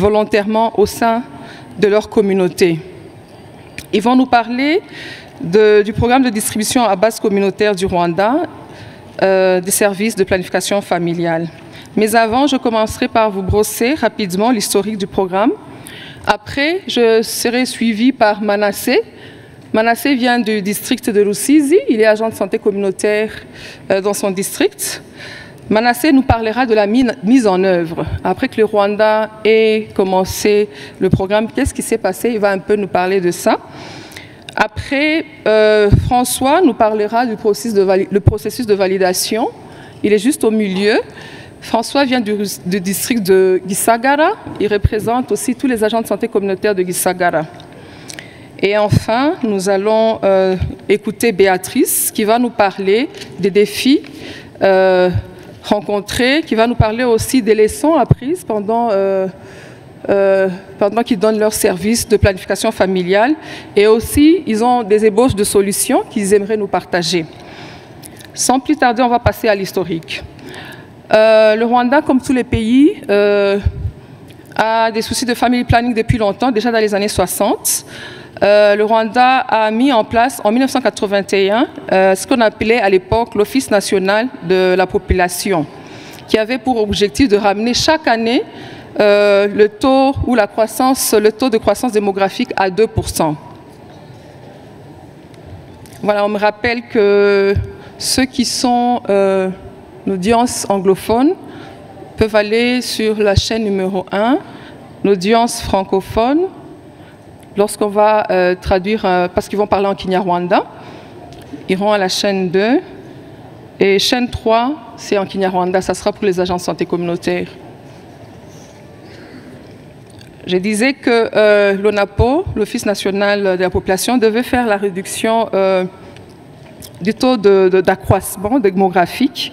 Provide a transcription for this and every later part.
volontairement au sein de leur communauté. Ils vont nous parler du programme de distribution à base communautaire du Rwanda, euh, des services de planification familiale. Mais avant, je commencerai par vous brosser rapidement l'historique du programme. Après, je serai suivi par Manassé. Manassé vient du district de Rusizi. Il est agent de santé communautaire euh, dans son district. Manassé nous parlera de la mise en œuvre. Après que le Rwanda ait commencé le programme, qu'est-ce qui s'est passé? Il va un peu nous parler de ça. Après, euh, François nous parlera du processus de, processus de validation. Il est juste au milieu. François vient du, district de Gisagara. Il représente aussi tous les agents de santé communautaire de Gisagara. Et enfin, nous allons euh, écouter Béatrice qui va nous parler des défis euh, rencontrés, qui va nous parler aussi des leçons apprises pendant, euh, pendant qu'ils donnent leur service de planification familiale. Et aussi, ils ont des ébauches de solutions qu'ils aimeraient nous partager. Sans plus tarder, on va passer à l'historique. le Rwanda, comme tous les pays, a des soucis de family planning depuis longtemps, déjà dans les années 60. Euh, le Rwanda a mis en place en 1981 euh, ce qu'on appelait à l'époque l'Office national de la population, qui avait pour objectif de ramener chaque année euh, le taux ou la croissance, le taux de croissance démographique à 2%. Voilà, on me rappelle que ceux qui sont l'audience anglophone peuvent aller sur la chaîne numéro 1, l'audience francophone, lorsqu'on va euh, traduire, euh, parce qu'ils vont parler en Kinyarwanda, ils iront à la chaîne 2. Et chaîne 3, c'est en Kinyarwanda, ça sera pour les agents de santé communautaire. Je disais que euh, l'ONAPO, l'Office national de la population, devait faire la réduction du taux d'accroissement démographique.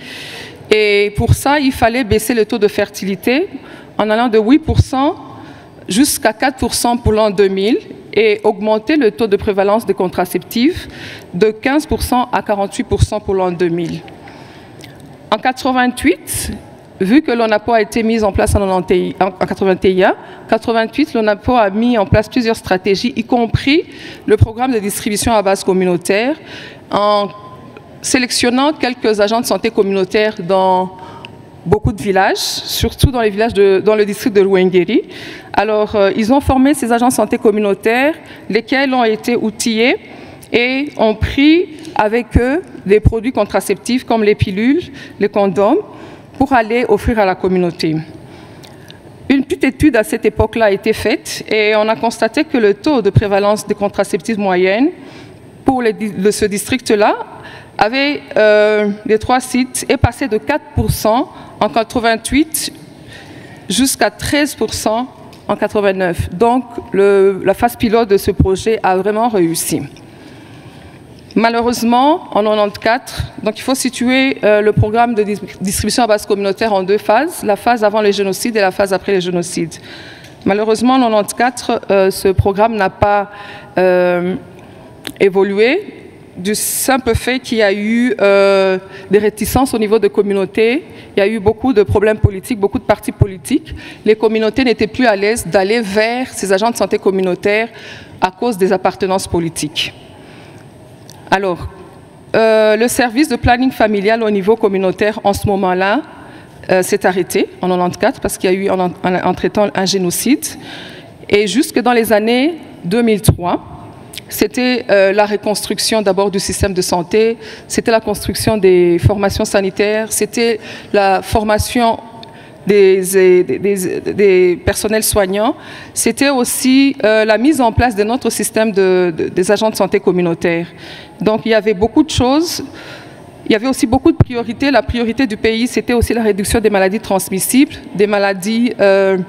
Et pour ça, il fallait baisser le taux de fertilité en allant de 8% jusqu'à 4% pour l'an 2000 et augmenter le taux de prévalence des contraceptifs de 15% à 48% pour l'an 2000. En 88, vu que l'ONAPO a été mise en place en 81, 88, l'ONAPO a mis en place plusieurs stratégies, y compris le programme de distribution à base communautaire, en sélectionnant quelques agents de santé communautaire dans beaucoup de villages, surtout dans les villages dans le district de Louengeri. Alors, euh, ils ont formé ces agents de santé communautaires, lesquels ont été outillés et ont pris avec eux des produits contraceptifs comme les pilules, les condoms, pour aller offrir à la communauté. Une petite étude à cette époque-là a été faite et on a constaté que le taux de prévalence des contraceptifs moyenne pour ce district-là avait, euh, les trois sites, est passé de 4% en 88 jusqu'à 13% en 89. Donc la phase pilote de ce projet a vraiment réussi. Malheureusement, en 94, donc il faut situer euh, le programme de distribution à base communautaire en deux phases, la phase avant le génocide et la phase après le génocide. Malheureusement, en 94, euh, ce programme n'a pas euh, évolué du simple fait qu'il y a eu des réticences au niveau de communautés, il y a eu beaucoup de problèmes politiques, beaucoup de partis politiques. Les communautés n'étaient plus à l'aise d'aller vers ces agents de santé communautaire à cause des appartenances politiques. Alors, euh, le service de planning familial au niveau communautaire en ce moment-là euh, s'est arrêté en 94 parce qu'il y a eu en, en, traitant un génocide. Et jusque dans les années 2003, c'était euh, la reconstruction d'abord du système de santé, c'était la construction des formations sanitaires, c'était la formation des, des, personnels soignants, c'était aussi euh, la mise en place de notre système des agents de santé communautaire. Donc il y avait beaucoup de choses. Il y avait aussi beaucoup de priorités. La priorité du pays, c'était aussi la réduction des maladies transmissibles, des maladies euh,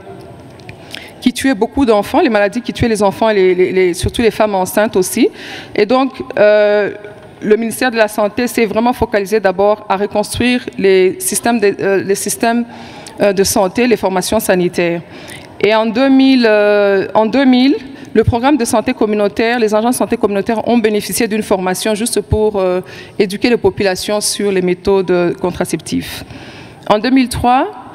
qui tuait beaucoup d'enfants, les maladies qui tuaient les enfants, et surtout les femmes enceintes aussi. Et donc, euh, le ministère de la Santé s'est vraiment focalisé d'abord à reconstruire les systèmes de, euh, euh, santé, les formations sanitaires. Et en 2000, en 2000 le programme de santé communautaire, les agents de santé communautaire ont bénéficié d'une formation juste pour éduquer les populations sur les méthodes contraceptives. En 2003,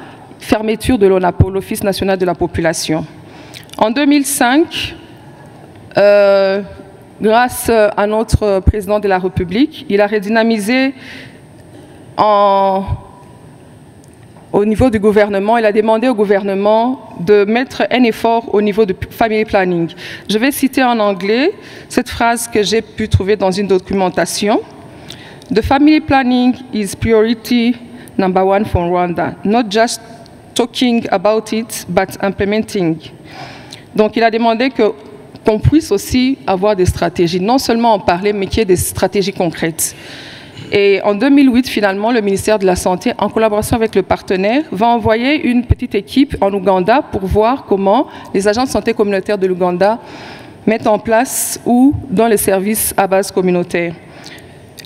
fermeture de l'ONAPO, l'Office national de la population. En 2005, euh, grâce à notre président de la République, il a redynamisé au niveau du gouvernement, il a demandé au gouvernement de mettre un effort au niveau du family planning. Je vais citer en anglais cette phrase que j'ai pu trouver dans une documentation. The family planning is priority number one for Rwanda, not just talking about it, but implementing. Donc il a demandé que qu'on puisse aussi avoir des stratégies, non seulement en parler, mais qu'il y ait des stratégies concrètes. Et en 2008, finalement, le ministère de la Santé, en collaboration avec le partenaire, va envoyer une petite équipe en Ouganda pour voir comment les agents de santé communautaire de l'Ouganda mettent en place ou dans les services à base communautaire.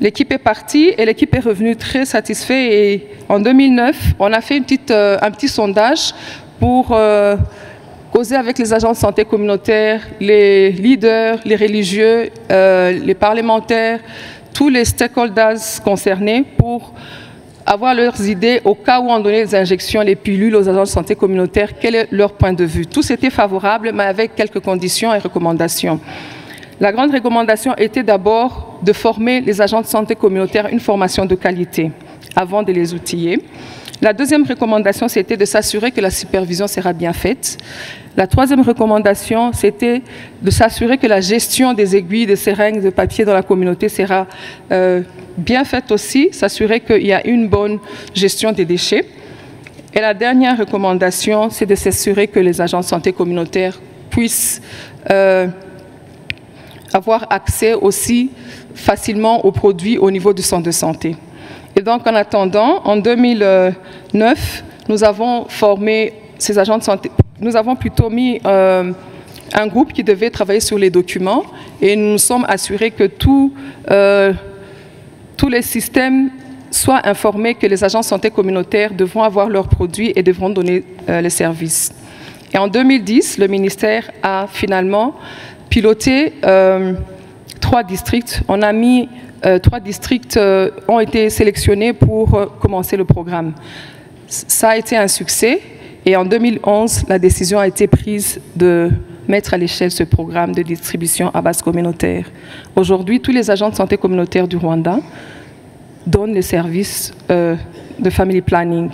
L'équipe est partie et l'équipe est revenue très satisfaite. Et en 2009, on a fait euh, un petit sondage pour euh, causer avec les agents de santé communautaire, les leaders, les religieux, euh, les parlementaires, tous les stakeholders concernés pour avoir leurs idées au cas où on donnait les injections, les pilules aux agents de santé communautaire, quel est leur point de vue? Tous étaient favorables, mais avec quelques conditions et recommandations. La grande recommandation était d'abord de former les agents de santé communautaire une formation de qualité avant de les outiller. La deuxième recommandation, c'était de s'assurer que la supervision sera bien faite. La troisième recommandation, c'était de s'assurer que la gestion des aiguilles, des seringues, de papier dans la communauté sera euh, bien faite aussi, s'assurer qu'il y a une bonne gestion des déchets. Et la dernière recommandation, c'est de s'assurer que les agents de santé communautaire puissent euh, avoir accès aussi facilement aux produits au niveau du centre de santé. Et donc, en attendant, en 2009, nous avons formé ces agents de santé. Nous avons plutôt mis euh, un groupe qui devait travailler sur les documents et nous nous sommes assurés que tout, euh, tous les systèmes soient informés que les agents de santé communautaire devront avoir leurs produits et devront donner euh, les services. Et en 2010, le ministère a finalement piloté euh, trois districts. On a mis euh, trois districts euh, ont été sélectionnés pour commencer le programme. Ça a été un succès et en 2011, la décision a été prise de mettre à l'échelle ce programme de distribution à base communautaire. Aujourd'hui, tous les agents de santé communautaire du Rwanda donnent les services de family planning.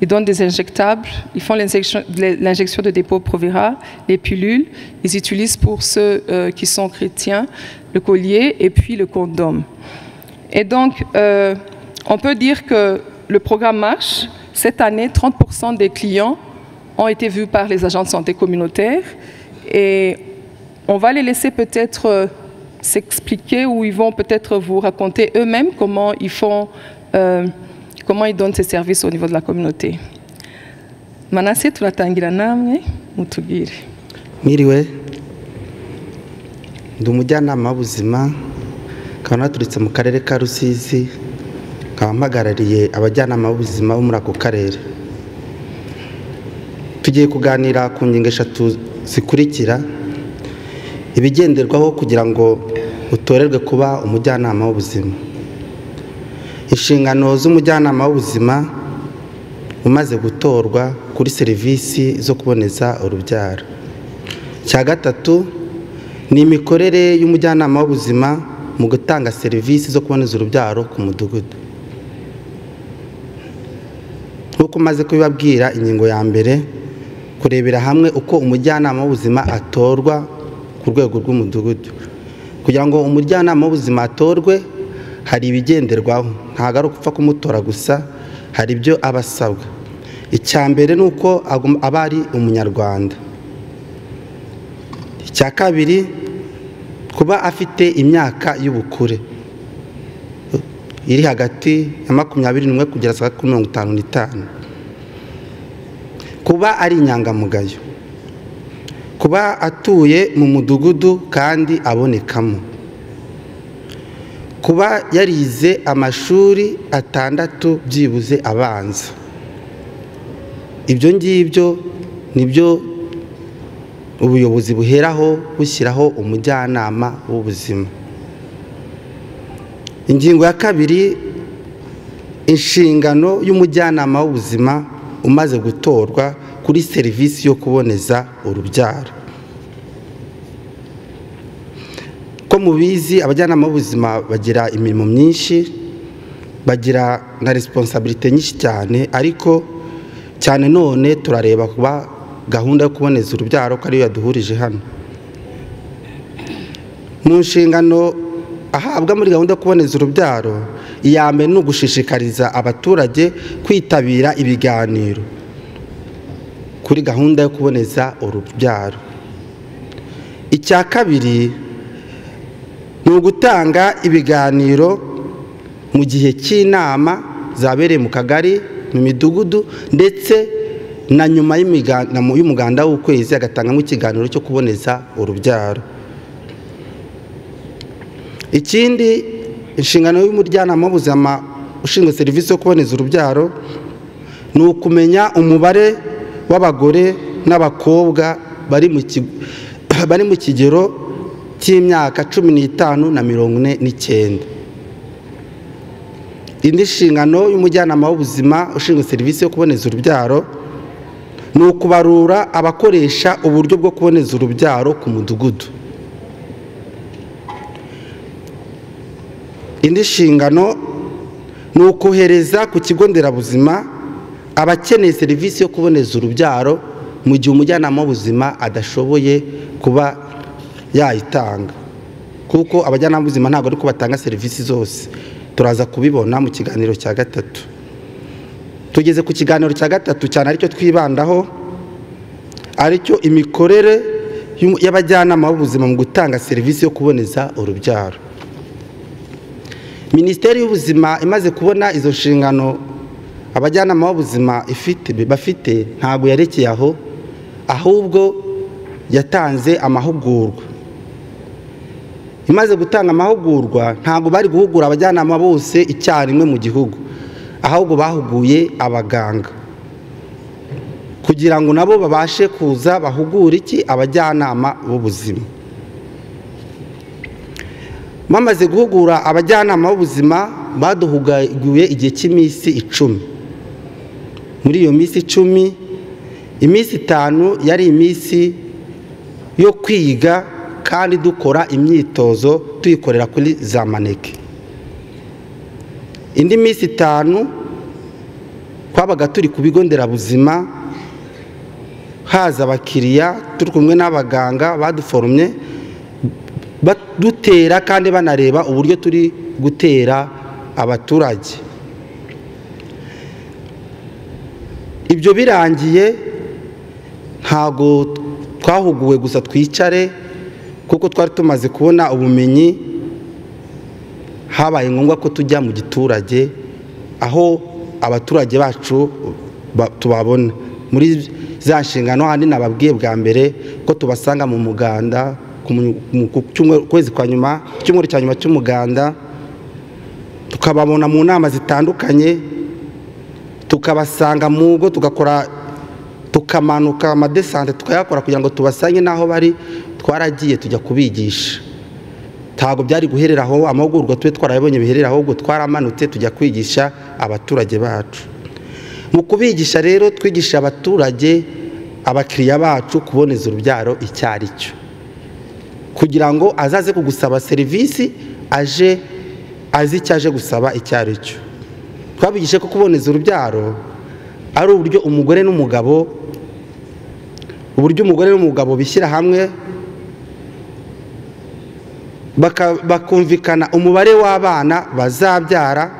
Ils donnent des injectables, ils font l'injection de dépôt Provera, les pilules, ils utilisent pour ceux euh, qui sont chrétiens le collier et puis le condom. Et donc, euh, on peut dire que le programme marche. Cette année, 30% des clients ont été vus par les agents de santé communautaire et on va les laisser peut-être euh, s'expliquer ou ils vont peut-être vous raconter eux-mêmes comment ils font, comment ils donnent ces services au niveau de la communauté. Manase turatangira namwe mutubwire. mwiriwe ndi umujyanama w'ubuzima nkaba naturutse mu karere ka rusizi nkaba mpagarariye abajyanama b'ubuzima bo muri ako karere tugiye kuganira ku ngingo zikurikira ibigenderwaho kugira ngo utorerwe kuba umujyanama w'ubuzima inshingano z'umujyanama w'ubuzima umaze gutorwa kuri serivisi zo kuboneza urubyaro. Icya gatatu ni imikorere y'umujyanama w'ubuzima mu gutanga serivisi zo kuboneza urubyaro ku mudugudu. Nk'uko umaze kubibabwira ingingo ya mbere kurebera hamwe uko umujyanama w'ubuzima atorwa ku rwego rw'umudugudu. Kugira ngo umujyanama w'ubuzima atorwe hari ibigenderwaho. Ntabwo ari upfa kumutora gusa. Hari ibyo aba asabwa. Icya mbere ni uko aba ari umunyarwanda. Icya kabiri kuba afite imyaka y'ubukure. Iri hagati ya makumyabiri n'umwe kugera kuri mirongo itanu n'itanu. Kuba ari inyangamugayo. Kuba atuye mu mudugudu kandi abonekamo. Kuba yarize amashuri atandatu byibuze abanza. Ibyo ngibyo ni byo ubuyobozi buheraho bushyiraho umujyanama w'ubuzima. Ingingo ya kabiri inshingano y'umujyanama w'ubuzima umaze gutorwa kuri serivisi yo kuboneza urubyaro. Ko mubizi abajyanama b'ubuzima bagira imirimo myinshi bagira na resiponsabirite nyinshi cyane ariko cyane none turareba kuba gahunda yo kuboneza urubyaro ko ariyo yaduhurije hano. Mu nshingano ahabwa muri gahunda yo kuboneza urubyaro iya mbere ni ugushishikariza abaturage kwitabira ibiganiro kuri gahunda yo kuboneza urubyaro. Icya kabiri ni ugutanga ibiganiro mu gihe cy'inama zabereye mu kagari mu midugudu ndetse na nyuma y'umuganda w'ukwezi agatangamo ikiganiro cyo kuboneza urubyaro. Ikindi inshingano y'umujyanama w'ubuzima ushinzwe serivisi yo kuboneza urubyaro ni ukumenya umubare w'abagore n'abakobwa bari mu kigero cy'imyaka cumi n'itanu na mirongo ine n'icyenda. Indi nshingano y'umujyanama w'ubuzima ushinzwe serivisi yo kuboneza urubyaro ni ukubarura abakoresha uburyo bwo kuboneza urubyaro ku mudugudu. Indi nshingano ni ukohereza ku kigo nderabuzima abakeneye serivisi yo kuboneza urubyaro mu gihe umujyanama w'ubuzima adashoboye kuba yayitanga kuko abajyanama b'ubuzima ntabwo ariko batanga serivisi zose. Turaza kubibona mu kiganiro cya gatatu. Tugeze ku kiganiro cya gatatu cyane ari cyo twibandaho ari cyo imikorere y'abajyanama b'ubuzima mu gutanga serivisi yo kuboneza urubyaro. Minisiteri y'ubuzima imaze kubona izo nshingano abajyanama b'ubuzima bafite ntabwo yarekeye aho ahubwo yatanze amahugurwa. Imaze gutanga amahugurwa ntabwo bari guhugura abajyanama bose icyarimwe mu gihugu. Ahubwo bahuguye abaganga. Kugira ngo nabo babashe kuza bahugure iki? Abajyanama b'ubuzima. Bamaze guhugura abajyanama b'ubuzima baduhuguye igihe cy'iminsi icumi. Muri iyo minsi icumi iminsi itanu yari iminsi yo kwiga kandi dukora imyitozo tuyikorera kuri za maneke. Indi minsi itanu twabaga turi ku bigo nderabuzima haza abakiriya turi kumwe n'abaganga baduforomye dutera kandi banareba uburyo turi gutera abaturage. Ibyo birangiye ntabwo twahuguwe gusa twicare kuko twari tumaze kubona ubumenyi habaye ngombwa ko tujya mu giturage aho abaturage bacu tubabona. Muri za nshingano handi nababwiye bwa mbere ko tubasanga mu muganda kwezi kwa nyuma icyumweru cya nyuma cy'umuganda tukababona mu nama zitandukanye tukabasanga mu ngo tugakora tukamanuka amadesante tukayakora kugira ngo tubasange n'aho bari twaragiye tujya kubigisha. Ntabwo byari guherera aho amahugurwa tube twarayabonye biherera ahubwo twaramanutse tujya kwigisha abaturage bacu. Mu kubigisha rero twigisha abaturage abakiriya bacu kuboneza urubyaro icyo ari cyo. Kugira ngo azaze kugusaba serivisi aje azi icyo aje gusaba icyo ari cyo. Twabigishe ko kuboneza urubyaro ari uburyo umugore n'umugabo uburyo umugore n'umugabo bishyira hamwe bakumvikana umubare w'abana bazabyara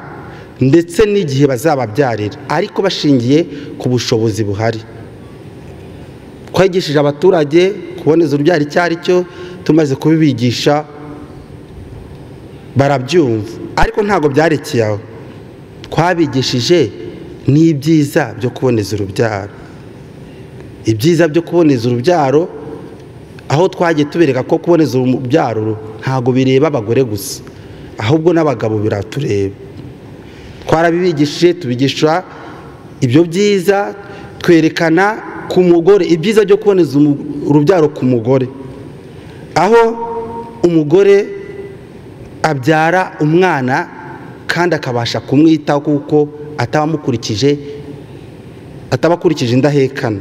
ndetse n'igihe bazababyarira. Ariko bashingiye ku bushobozi buhari. Twagishije abaturage kuboneza urubyaro icyo ari cyo tumaze kubibigisha barabyumva. Ariko ntabwo byarekeye aho. Twabigishije n'ibyiza byo kuboneza urubyaro. Ibyiza byo kuboneza urubyaro aho twagiye tubereka ko kuboneza urubyaro ntabwo bireba abagore gusa. Ahubwo n'abagabo biratureba. Twarabibigishije tubigisha ibyo byiza twerekana ku mugore ibyiza byo kuboneza urubyaro ku mugore. Aho umugore abyara umwana kandi akabasha kumwitaho kuko ataba amukurikije ataba akurikije indahekana.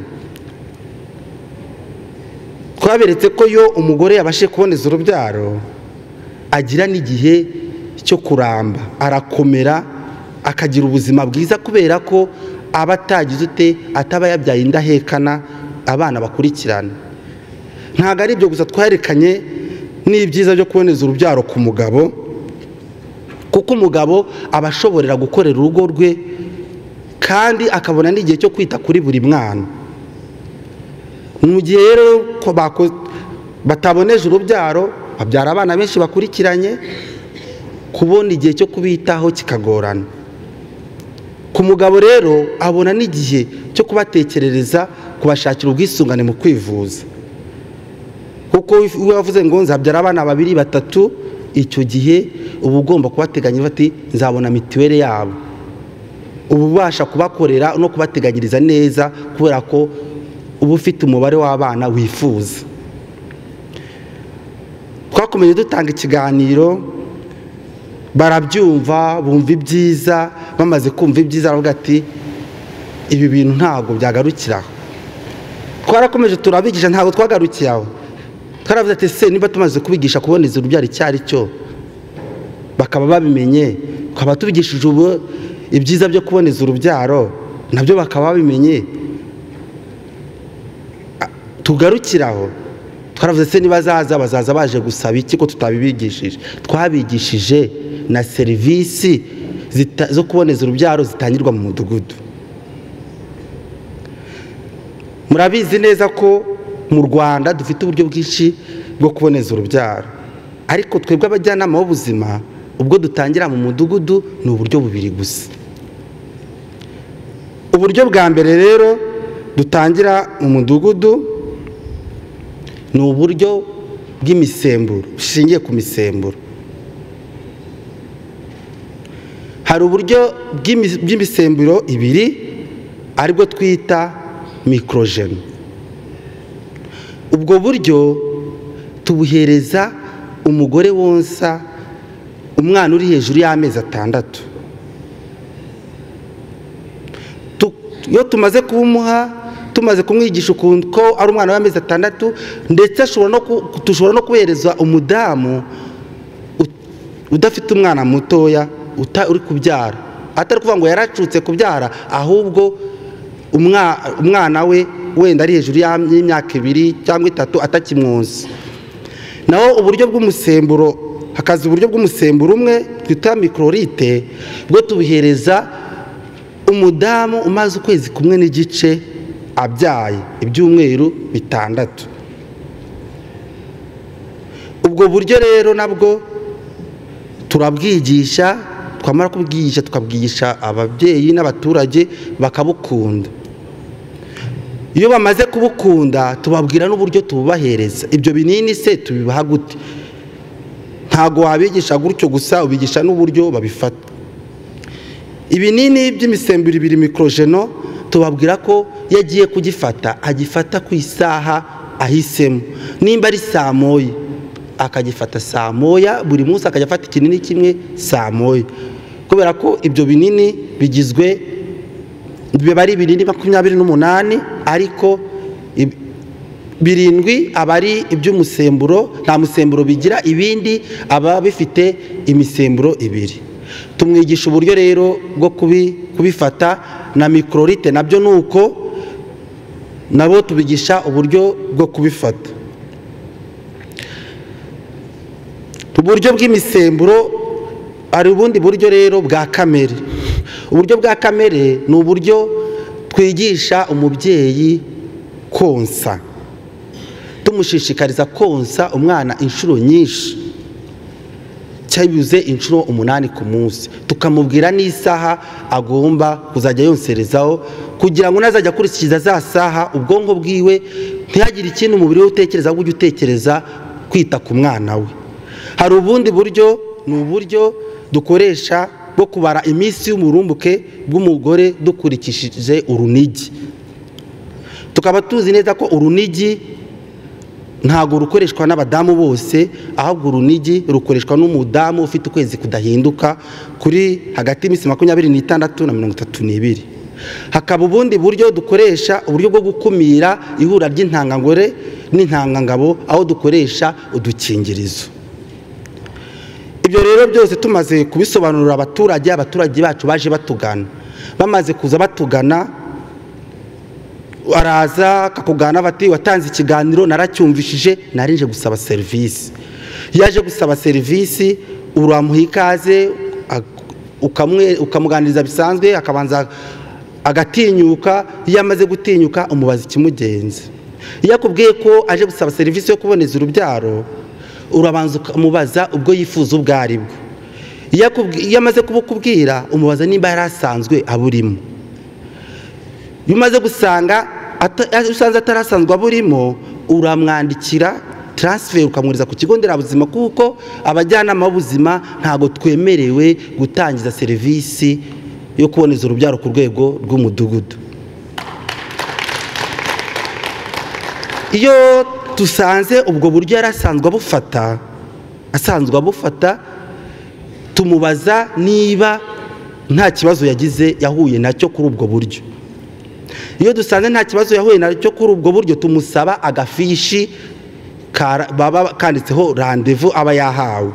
Twaberetse ko iyo umugore yabashije kuboneza urubyaro agira n'igihe cyo kuramba. Arakomera akagira ubuzima bwiza kubera ko aba atagize ute ataba yabyaye indahekana abana bakurikirana. Ntabwo ari ibyo gusa twerekanye n'ibyiza byo kuboneza urubyaro ku mugabo kuko umugabo aba ashoborera gukorera urugo rwe kandi akabona n'igihe cyo kwita kuri buri mwana. Mu gihe rero ko bataboneje urubyaro babyara abana benshi bakurikiranye kubona igihe cyo kubitaho kikagorana. Ku mugabo rero abona n'igihe cyo kubatekerereza kubashakira ubwisungane mu kwivuza. Kuko iyo wavuze ngo nzabyara abana babiri batatu icyo gihe uba ugomba kubateganyiriza ati nzabona mituweli yabo. Uba ubasha kubakorera no kubateganyiriza neza kubera ko uba ufite umubare w'abana wifuza. Twakomeje dutanga ikiganiro barabyumva bumva ibyiza bamaze kumva ibyiza baravuga ati ibi bintu ntabwo byagarukiraho twarakomeje turabigisha ntabwo twagarukiye aho. Twaravuze ati se niba tumaze kubigisha kuboneza urubyaro icyo ari cyo? Bakaba babimenye. Tukaba tubigishije ubu ibyiza byo kuboneza urubyaro na byo bakaba babimenye. Tugarukiraho twaravuze se niba zaza bazaza baje gusaba iki ko tutabibigishije? Twabigishije na serivisi zo kuboneza urubyaro zitangirwa mu mudugudu. Murabizi neza ko mu rwanda dufite uburyo bwinshi bwo kuboneza urubyaro. Ariko twebwe abajyanama b'ubuzima ubwo dutangira mu mudugudu ni uburyo bubiri gusa. Uburyo bwa mbere rero dutangira mu mudugudu ni uburyo bw'imisemburo bushingiye ku misemburo. Hari uburyo bw'imisemburo ibiri ari bwo twita mikorojeni ubwo buryo tubuhereza umugore wonsa umwana uri hejuru y'amezi atandatu. Iyo tumaze kubumuha tumaze kumwigisha ukuntu ko ari umwana w'amezi atandatu ndetse dushobora no kubereza umudamu udafite umwana mutoya uri kubyara. Atari kuvuga ngo yaracutse kubyara ahubwo umwana we wenda ari hejuru y'imyaka ibiri cyangwa itatu atakimwonsa naho uburyo bw'umusemburo hakaza uburyo bw'umusemburo umwe twita mikororite bwo tubihereza umudamu umaze ukwezi kumwe n'igice abyaye ibyumweru bitandatu. Ubwo buryo rero nabwo turabwigisha twamara kubwigisha tukabwigisha ababyeyi n'abaturage bakabukunda. Iyo bamaze kubukunda tubabwira n'uburyo tububahereza. Ibyo binini se tubibaha gute? Ntabwo wabigisha gutyo gusa ubigisha n'uburyo babifata. Ibinini by'imisemburo ibiri mikorojeno tubabwira ko iyo agiye kugifata agifata ku isaha ahisemo. Nimba ari saa moya. Akagifata saa moya buri munsi akajya afata ikinini kimwe saa moya. Kubera ko ibyo binini bigizwe biba ari ibinini makumyabiri n'umunani ariko birindwi aba ari iby'umusemburo nta musemburo bigira ibindi aba bifite imisemburo ibiri. Tumwigisha uburyo rero bwo kubifata na mikororite na byo ni uko nabo tubigisha uburyo bwo kubifata. Uburyo bw'imisemburo hari ubundi buryo rero bwa kamere. Uburyo bwa kamere ni uburyo twigisha umubyeyi konsa. Tumushishikariza konsa umwana inshuro nyinshi. Cyabibuze inshuro umunani ku munsi. Tukamubwira n'isaha agomba kuzajya yonserezaho kugira ngo nazajya akurikiza za saha. Ubwonko bwiwe ntihagire ikindi umubiri we utekereza ahubwo ujye utekereza kwita ku mwana we. Hari ubundi buryo? Ni uburyo dukoresha bwo kubara iminsi y'umurumbuke bw'umugore dukurikishije urunigi. Tukaba tuzi neza ko urunigi ntabwo rukoreshwa n'abadamu bose ahubwo urunigi rukoreshwa n'umudamu ufite ukwezi kudahinduka kuri hagati y'iminsi makumyabiri n'itandatu na mirongo itatu n'ibiri. Hakaba ubundi buryo dukoresha uburyo bwo gukumira ihura ry'intangangore n'intangangabo aho dukoresha udukingirizo. Ibyo rero byose tumaze kubisobanurira abaturage abaturage bacu baje batugana. Bamaze kuza batugana araza akakugana bati watanze ikiganiro naracyumvishije narinje gusaba serivisi yaje gusaba serivisi uramuha ikaze ukamuganiriza bisanzwe akabanza agatinyuka. Iyo amaze gutinyuka umubaza ikimugenza. Iyo akubwiye ko aje gusaba serivisi yo kuboneza urubyaro urabanza ukamubaza ubwo yifuza ubwo ari bwo iyo amaze kubukubwira umubaza nimba yari asanzwe aburimo iyo umaze gusanga usanze atarasanzwe aburimo uramwandikira taransiferi ukamwohereza ku kigo nderabuzima kuko abajyanama b'ubuzima ntabwo twemerewe gutangiza serivisi yo kuboneza urubyaro ku rwego rw'umudugudu. Iyo dusanze ubwo buryo yari asanzwe abufata asanzwe abufata tumubaza niba nta kibazo yagize yahuye na cyo kuri ubwo buryo. Iyo dusanze nta kibazo yahuye na cyo kuri ubwo buryo tumusaba agafishi baba kanditseho randevu aba yahawe.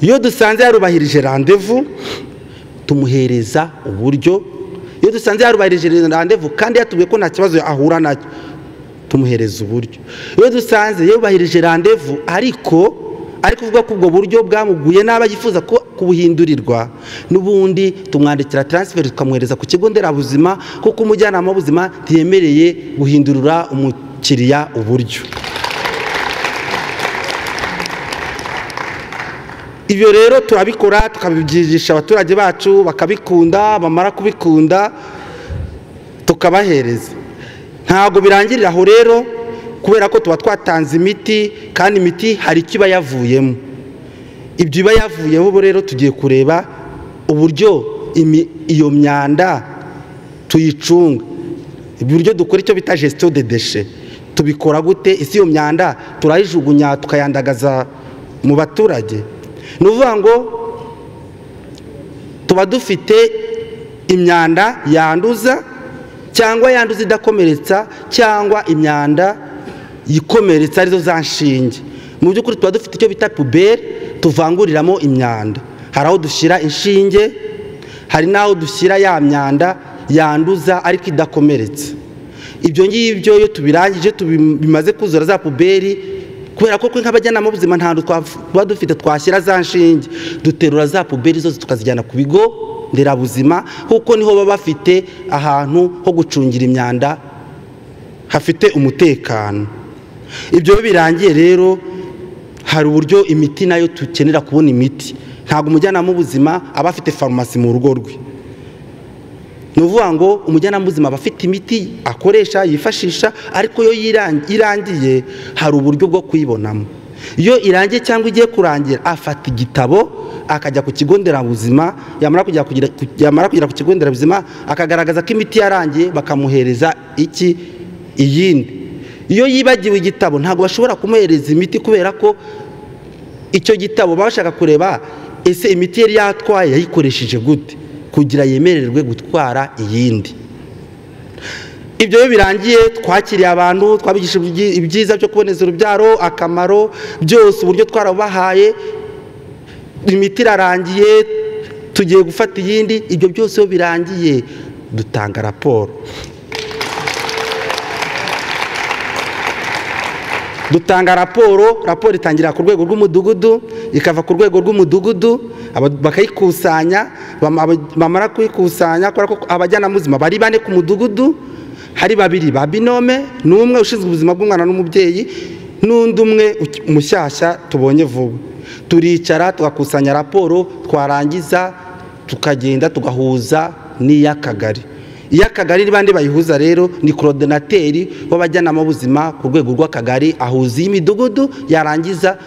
Iyo dusanze yarubahirije randevu tumuhereza uburyo. Iyo dusanze yarubahirije randevu kandi yatubwiye ko nta kibazo ahura na cyo tumuhereza uburyo. Iyo dusanze yubahirije randevu ariko ari kuvuga ko ubwo buryo bwamuguye n'aba yifuza ko kubuhindurirwa n'ubundi tumwandikira taransiferi tukamwohereza ku kigo nderabuzima kuko umujyanama w'ubuzima ntiyemereye guhindurira umukiriya uburyo. Ibyo rero turabikora tukabibyigisha abaturage bacu bakabikunda bamara kubikunda tukabahereza. Ntabwo birangirira aho rero kubera ko tuba twatanze imiti kandi imiti hari icyo iba yavuyemo. Ibyo iba yavuyeho rero tugiye kureba uburyo iyo myanda tuyicunga. Uburyo dukora icyo bita gesito de deshe tubikora gute? Isi iyo myanda turayijugunya tukayandagaza mu baturage. Ni ukuvuga ngo tuba dufite imyanda yanduza cyangwa yanduza idakomeretsa cyangwa imyanda yikomeretsa ari zo za nshinge. Mu by'ukuri tuba dufite icyo bita puberi tuvanguriramo imyanda. Hari aho dushyira inshinge hari n'aho dushyira ya myanda yanduza ariko idakomeretsa ibyo ngibyo iyo tubirangije bimaze kuzura za puberi kubera ko nk'abajyanama b'ubuzima ntabwo tuba dufite twashyira za nshinge. Duterura za puberi zose tukazijyana ku bigo nderabuzima kuko ni ho baba bafite ahantu ho gucungira imyanda hafite umutekano. Ibyo birangiye rero hari uburyo imiti na yo dukenera kubona imiti. Ntabwo umujyanama w'ubuzima aba afite farumasi mu rugo rwe. Ni ukuvuga ngo umujyanama w'ubuzima aba afite imiti akoresha yifashisha ariko iyo irangiye hari uburyo bwo kuyibonamo. Iyo irangiye cyangwa igiye kurangira afata igitabo akajya ku kigo nderabuzima yamara kugera ku kigo nderabuzima akagaragaza ko imiti yarangiye bakamuhereza iki iyindi. Iyo yibagiwe igitabo ntabwo bashobora kumuhereza imiti kubera ko icyo gitabo baba bashaka kureba ese imiti yari yatwaye yayikoresheje gute? Kugira yemererwe gutwara iyindi. Ibyo iyo birangiye twakiriye abantu twabigishije ibyiza byo kuboneza urubyaro akamaro byose uburyo twarabahaye imiti irarangiye tugiye gufata iyindi ibyo byose iyo birangiye dutanga raporo. Dutanga raporo raporo itangira ku rwego rw'umudugudu ikava ku rwego rw'umudugudu bakayikusanya bamara kuyikusanya kubera ko abajyanamuzima bari bane ku mudugudu hari babiri ba binome n'umwe ushinzwe ubuzima bw'umwana n'umubyeyi n'undi umwe mushyashya tubonye vuba. Turicara tugakusanya raporo twarangiza tukagenda tugahuza n'iy'akagari. Iy'akagari n'abandi bayihuza rero ni korodinateri w'abajyanama b'ubuzima ku rwego rw'akagari ahuza iy'imidugudu yarangiza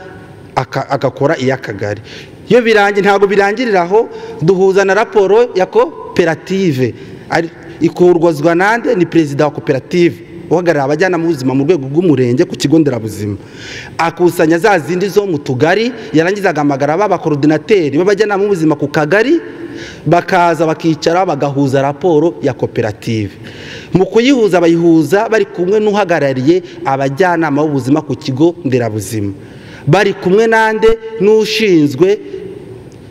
agakora iy'akagari iyo birangiye ntabwo birangirira aho duhuza na raporo ya koperative ikurwazwa nande ni perezida wa koperative uhagarariye abajyanama b'ubuzima mu rwego rw'umurenge ku kigo nderabuzima. Akusanya za zindi zo mu tugari yarangiza agahamagara ba bakorodinateri b'abajyanama b'ubuzima ku kagari bakaza bakicara bagahuza raporo ya koperative. Mu kuyihuza bayihuza bari kumwe n'uhagarariye abajyanama b'ubuzima ku kigo nderabuzima. Bari kumwe n'ande n'ushinzwe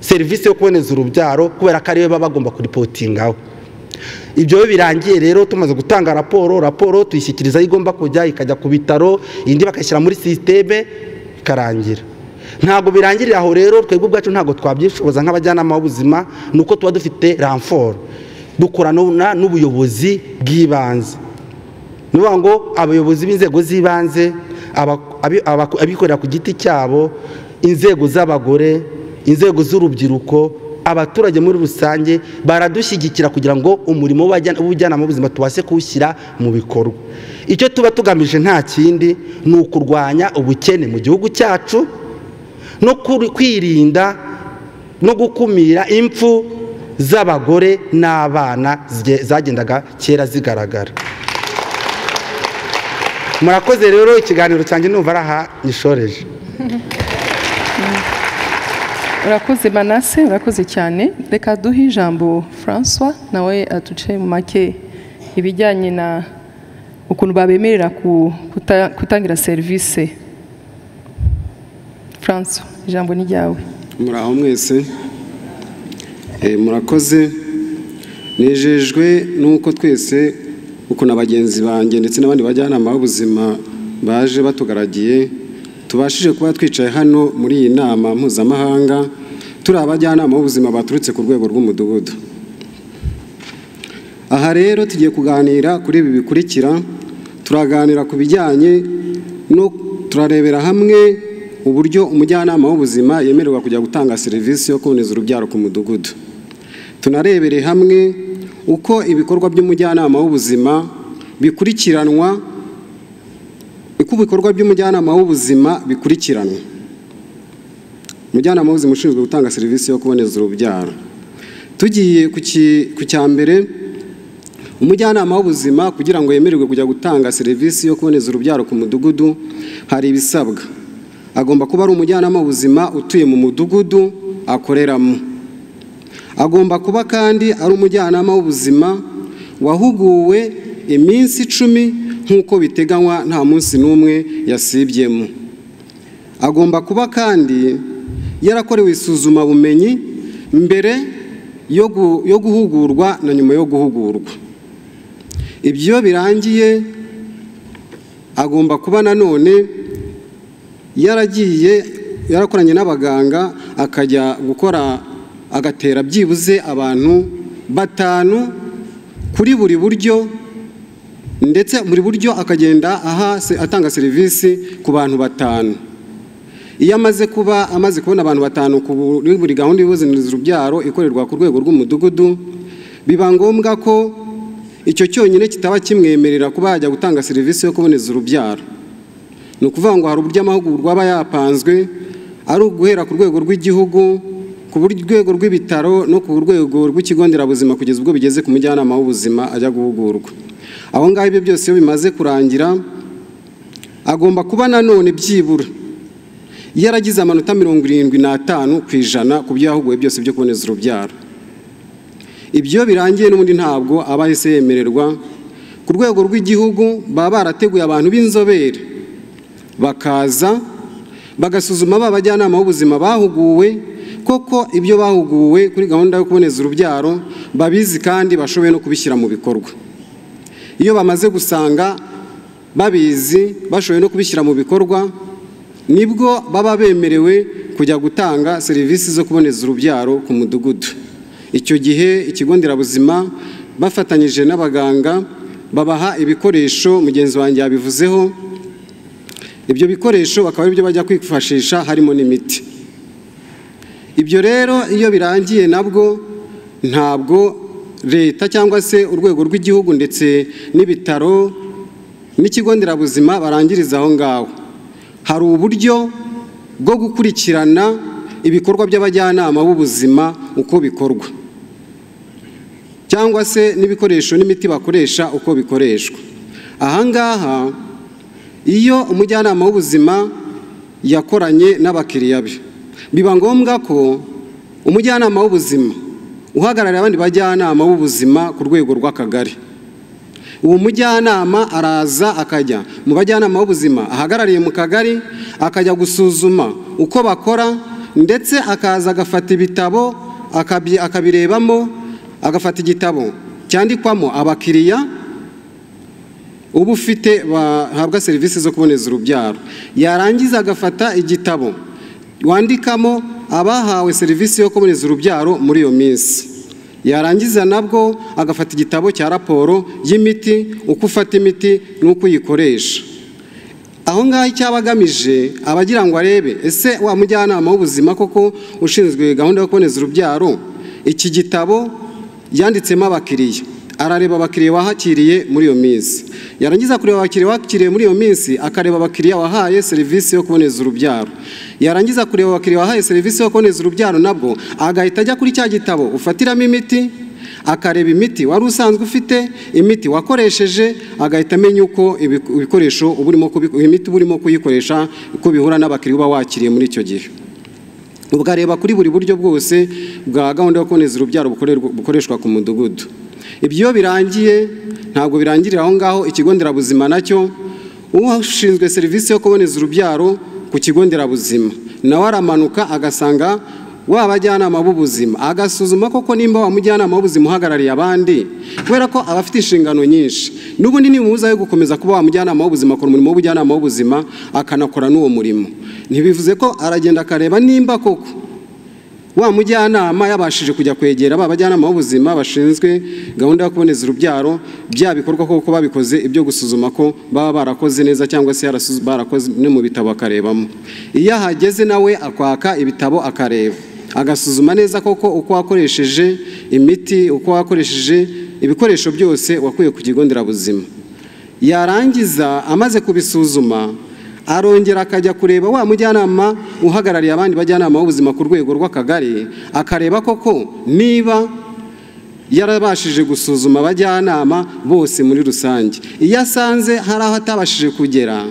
serivisi yo kuboneza urubyaro kubera ko ari we baba bagomba kuripotingaho. Ibyo birangiye rero tumaze gutanga raporo raporo tuyishyikiriza aho igomba kujya ikajya ku bitaro indi bakayishyira muri sisiteme ikarangira. Ntabwo birangirira aho rero twebwe ubwacu ntabwo twabyishoboza nk'abajyanama b'ubuzima ni uko tuba dufite ramforo dukorana n'ubuyobozi bw'ibanze. Ni ukuvuga ngo abayobozi b'inzego z'ibanze abikorera ku giti cyabo inzego z'abagore inzego z'urubyiruko abaturage muri rusange baradushyigikira kugira ngo umurimo w'ubujyanama b'ubuzima tubashe kuwushyira mu bikorwa. Icyo tuba tugamije nta kindi ni ukurwanya ubukene mu gihugu cyacu no kwirinda no gukumira impfu z'abagore n'abana zagendaga kera zigaragara. Murakoze rero ikiganiro cyanjye numva ari aha gishoreje. Urakoze manase urakoze cyane. Reka duhe ijambo francois nawe aduce mu make ibijyanye na ukuntu babemerera gutangira serivisi francois ijambo ni ryawe. Muraho mwese. Murakoze. Nejejwe n'uko twese uko na bagenzi banjye ndetse n'abandi bajyanama b'ubuzima baje batugaragiye tubashije kuba twicaye hano muri iyi nama mpuzamahanga turi abajyanama b'ubuzima baturutse ku rwego rw'umudugudu. Aha rero tugiye kuganira kuri ibi bikurikira turaganira ku bijyanye no turarebera hamwe uburyo umujyanama w'ubuzima yemererwa kujya gutanga serivisi yo kuboneza urubyaro ku mudugudu. Tunarebere hamwe uko ibikorwa by'umujyanama w'ubuzima bikurikiranwa uko ibikorwa by'umujyanama w'ubuzima bikurikiranwa. Umujyanama w'ubuzima ushinzwe gutanga serivisi yo kuboneza urubyaro. Tugiye ku cya mbere umujyanama w'ubuzima kugira ngo yemererwe kujya gutanga serivisi yo kuboneza urubyaro ku mudugudu hari ibisabwa. Agomba kuba ari umujyanama w'ubuzima utuye mu mudugudu akoreramo. Agomba kuba kandi ari umujyanama w'ubuzima wahuguwe iminsi icumi nk'uko biteganywa nta munsi n'umwe yasibyemo. Agomba kuba kandi yarakorewe isuzumabumenyi mbere yo guhugurwa na nyuma yo guhugurwa. Ibyo birangiye agomba kuba nanone yaragiye yarakoranye n'abaganga akajya gukora agatera byibuze abantu batanu kuri buri buryo ndetse buri buryo akagenda aha atanga serivisi ku bantu batanu. Iyo amaze kuba amaze kubona abantu batanu kuri buri gahunda y'ubuzima urubyaro ikorerwa ku rwego rw'umudugudu biba ngombwa ko icyo cyonyine kitaba kimwemerera kuba yajya gutanga serivisi yo kuboneza urubyaro. Ni ukuvuga ngo hari uburyo amahugurwa aba yapanzwe ari uguhera ku rwego rw'igihugu ku rwego rw'ibitaro no ku rwego rw'ikigo nderabuzima kugeza ubwo bigeze ku mujyanama w'ubuzima ajya guhugurwa. Aho ngaho ibyo byose iyo bimaze kurangira agomba kuba nanone byibura. Yaragize amanota mirongo irindwi n'atanu ku ijana ku byo yahuguwe byose byo kuboneza urubyaro. Ibyo birangiye n'ubundi ntabwo aba yemererwa. Ku rwego rw'igihugu baba barateguye abantu b'inzobere. Bakaza bagasuzuma ba bajyanama b'ubuzima bahuguwe koko ibyo bahuguwe kuri gahunda yo kuboneza urubyaro babizi kandi bashoboye no kubishyira mu bikorwa. Iyo bamaze gusanga babizi bashoboye no kubishyira mu bikorwa ni bwo baba bemerewe kujya gutanga serivisi zo kuboneza urubyaro ku mudugudu. Icyo gihe ikigo nderabuzima bafatanyije n'abaganga babaha ibikoresho mugenzi wanjye yabivuzeho ibyo bikoresho bakaba ari byo bajya kwifashisha harimo n'imiti. Ibyo rero iyo birangiye nabwo ntabwo leta cyangwa se urwego rw'igihugu ndetse n'ibitaro n'ikigo nderabuzima barangiriza aho ngaho. Hari uburyo bwo gukurikirana ibikorwa by'abajyanama b'ubuzima uko bikorwa cyangwa se n'ibikoresho n'imiti bakoresha uko bikoreshwa. Aha ngaha iyo umujyanama w'ubuzima yakoranye n'abakiriya be. Biba ngombwa ko umujyanama w'ubuzima uhagarariye abandi bajyanama b'ubuzima ku rwego rw'akagari. Uwo mujyanama araza akajya mu bajyanama b'ubuzima ahagarariye mu kagari akajya gusuzuma uko bakora ndetse akaza agafata ibitabo akabi- akabirebamo agafata igitabo cyandikwamo abakiriya uba ufite bahabwa serivisi zo kuboneza urubyaro. Yarangiza agafata igitabo wandikamo abahawe serivisi yo kuboneza urubyaro muri iyo minsi. Yarangiza nabwo agafata igitabo cya raporo y'imiti uko ufata imiti n'uko uyikoresha. Aho ngaho icyaba agamije aba agira ngo arebe ese wa mujyanama w'ubuzima koko ushinzwe gahunda yo kuboneza urubyaro? Iki gitabo yanditsemo abakiriya. Arareba abakiriya wahakiriye muri iyo minsi. Yarangiza kureba abakiriya wakiriye muri iyo minsi akareba abakiriya wahaye serivisi yo kuboneza urubyaro. Yarangiza kureba abakiriya wahaye serivisi yo kuboneza urubyaro nabwo agahita ajya kuri cya gitabo ufatiramo imiti akareba imiti wari usanzwe ufite imiti wakoresheje agahita amenya uko ibi- ibikoresho imiti uba urimo kuyikoresha uko bihura n'abakiriya uba wakiriye muri icyo gihe. Ukareba kuri buri buryo bwose bwa gahunda yo kuboneza urubyaro bukoreshwa ku mudugudu. Ibyo birangiye ntabwo birangirira aho ngaho ikigo nderabuzima na cyo. Ushinzwe serivisi yo kuboneza urubyaro ku kigo nderabuzima. Nawe aramanuka agasanga wa bajyanama b'ubuzima. Agasuzuma koko nimba wa mujyanama w'ubuzima uhagarariye abandi kubera ko aba afite inshingano nyinshi. N'ubundi nimubuza yo gukomeza kuba wa mujyanama w'ubuzima akora umurimo w'ubujyanama w'ubuzima akanakora n'uwo murimo. Ntibivuze ko aragenda akareba nimba koko wa mujyanama yabashije kujya kwegera ba bajyanama b'ubuzima bashinzwe gahunda yo kuboneza urubyaro bya bikorwa koko babikoze ibyo gusuzuma ko baba barakoze neza cyangwa se barakoze no mu bitabo akarebamo. Iyo ahageze nawe akwaka ibitabo akareba. Agasuzuma neza koko uko wakoresheje imiti uko wakoresheje ibikoresho byose wakuye ku kigo nderabuzima. Yarangiza amaze kubisuzuma arongera akajya kureba wa mujyanama uhagarariye abandi bajyanama b'ubuzima ku rwego rw'akagari akareba koko niba yarabashije gusuzuma abajyanama bose muri rusange. Iyo asanze hari aho atabashije kugera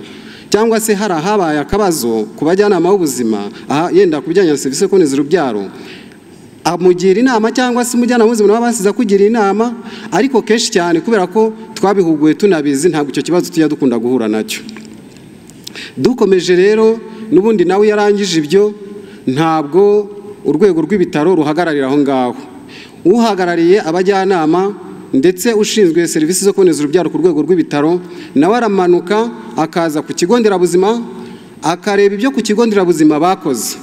cyangwa se hari ahabaye akabazo ku bajyanama b'ubuzima yenda ku bijyanye na serivisi kuboneza urubyaro amugira inama cyangwa se umujyanama w'ubuzima nawe basize akugira inama ariko kenshi cyane kubera ko twabihuguye tunabizi ntabwo icyo kibazo tujya dukunda guhura na cyo. Dukomeje rero n'ubundi nawe iyo arangije ibyo ntabwo urwego rw'ibitaro ruhagararira aho ngaho. Uhagarariye abajyanama ndetse ushinzwe serivisi zo kuboneza urubyaro ku rwego rw'ibitaro nawe aramanuka akaza ku kigo nderabuzima akareba ibyo ku kigo nderabuzima bakoze.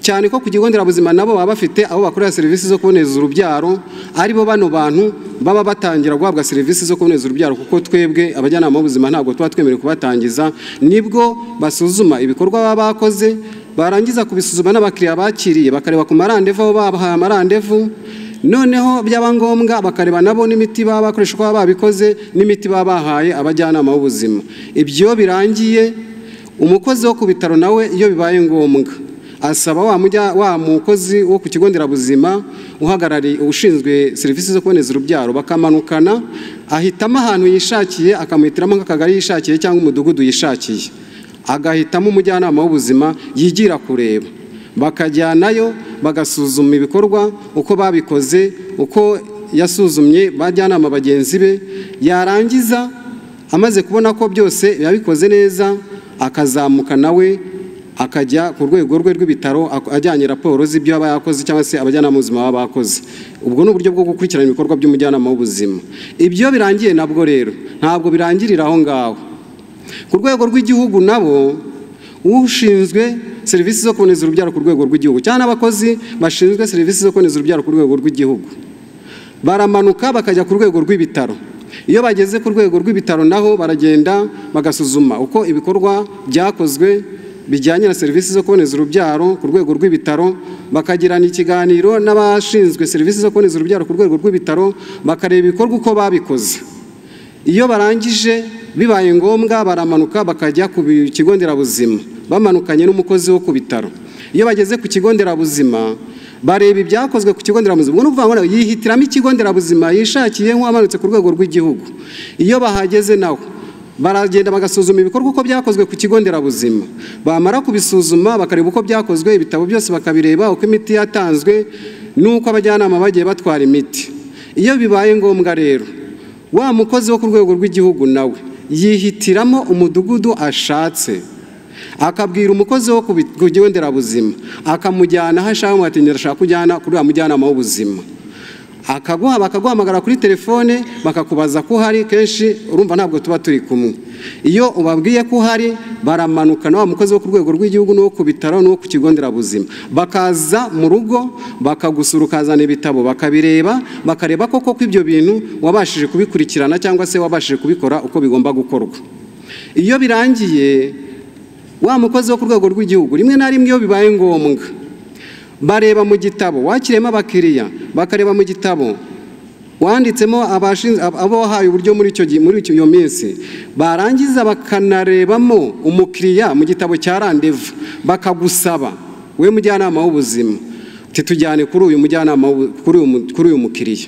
Cyane ko ku kigo nderabuzima nabo baba bafite aho bakorera serivisi zo kuboneza urubyaro ari bo bano bantu baba batangira guhabwa serivisi zo kuboneza urubyaro. Kuko twebwe abajyanama b'ubuzima ntabwo tuba twemerewe kubatangiza. Nibwo basuzuma ibikorwa baba bakoze barangiza kubisuzuma n'abakiriya bakiriye bakareba ku marandevu aho babahaye amarandevu noneho byaba ngombwa bakareba nabo n'imiti baba bakoresha uko baba babikoze n'imiti baba bahaye abajyanama b'ubuzima. Ibyo birangiye umukozi wo ku bitaro nawe iyo bibaye ngombwa. Asaba wa mujya wa mukozi wo ku kigo nderabuzima uhagarariye ushinzwe serivisi zo kuboneza urubyaro. Bakamanukana ahitamo ahantu yishakiye akamuhitiramo nk'akagari yishakiye cyangwa umudugudu yishakiye. Agahitamo umujyanama w'ubuzima yigira kureba. Bakajyanayo bagasuzuma ibikorwa uko babikoze uko yasuzumye bajyanama bagenzi be. Yarangiza amaze kubona ko byose yabikoze neza akazamuka nawe akajya ku rwego rwe rw'ibitaro ajyanye raporo z'ibyo aba yakoze cyangwa se abajyanama b'ubuzima baba bakoze. Ubwo ni uburyo bwo gukurikirana ibikorwa by'umujyanama w'ubuzima. Ibyo birangiye nabwo rero. Ntabwo birangirira aho ngaho. Ku rwego rw'igihugu nabo ushinzwe serivisi zo kuboneza urubyaro ku rwego rw'igihugu cyangwa n'abakozi bashinzwe serivisi zo kuboneza urubyaro ku rwego rw'igihugu baramanuka bakajya ku rwego rw'ibitaro. Iyo bageze ku rwego rw'ibitaro naho baragenda bagasuzuma uko ibikorwa byakozwe bijyanye na serivisi zo kuboneza urubyaro ku rwego rw'ibitaro bakagirana ikiganiro n'abashinzwe serivisi zo kuboneza urubyaro ku rwego rw'ibitaro bakareba ibikorwa uko babikoze. Iyo barangije bibaye ngombwa baramanuka bakajya ku kigo nderabuzima bamanukanye n'umukozi wo ku bitaro. Iyo bageze ku kigo nderabuzima bareba ibyakozwe ku kigo nderabuzima. Ubwo ni ukuvuga ngo yihitiramo ikigo nderabuzima yishakiye nk'uwamanutse ku rwego rw'igihugu. Iyo bahageze nawe baragenda bagasuzuma ibikorwa uko byakozwe ku kigo nderabuzima. Bamara kubisuzuma bakareba uko byakozwe ibitabo byose bakabireba uko imiti yatanzwe nuko abajyanama bagiye batwara imiti. Iyo bibaye ngombwa rero wa mukozi wo ku rwego rw'igihugu nawe yihitiramo umudugudu ashatse. Akabwira umukozi wo ku kigo nderabuzima akamujyana aho ashaka ati ndashaka kujyana kuri wa mujyanama w'ubuzima. Akaguha bakaguhamagara kuri telefone bakakubaza ko uhari kenshi urumva ntabwo tuba turi kumwe. Iyo ubabwiye ko uhari baramanuka na wa mukozi wo ku rwego rw'igihugu n'uwo ku bitaro n'uwo ku kigo nderabuzima. Bakaza mu rugo bakagusura ukazana ibitabo bakabireba bakareba koko ko ibyo bintu wabashije kubikurikirana cyangwa se wabashije kubikora uko bigomba gukorwa. Iyo birangiye wa mukozi wo ku rwego rw'igihugu rimwe na rimwe iyo bibaye ngombwa bareba mu gitabo. Wakiriyemo abakiriya bakareba mu gitabo. Wanditsemo abo wahaye uburyo muri iyo minsi. Barangiza bakanarebamo umukiriya mu gitabo cya randevu. Bakagusaba we mujyanama w'ubuzima tujyane kuri uyu mujyanama kuri uyu mukiriya.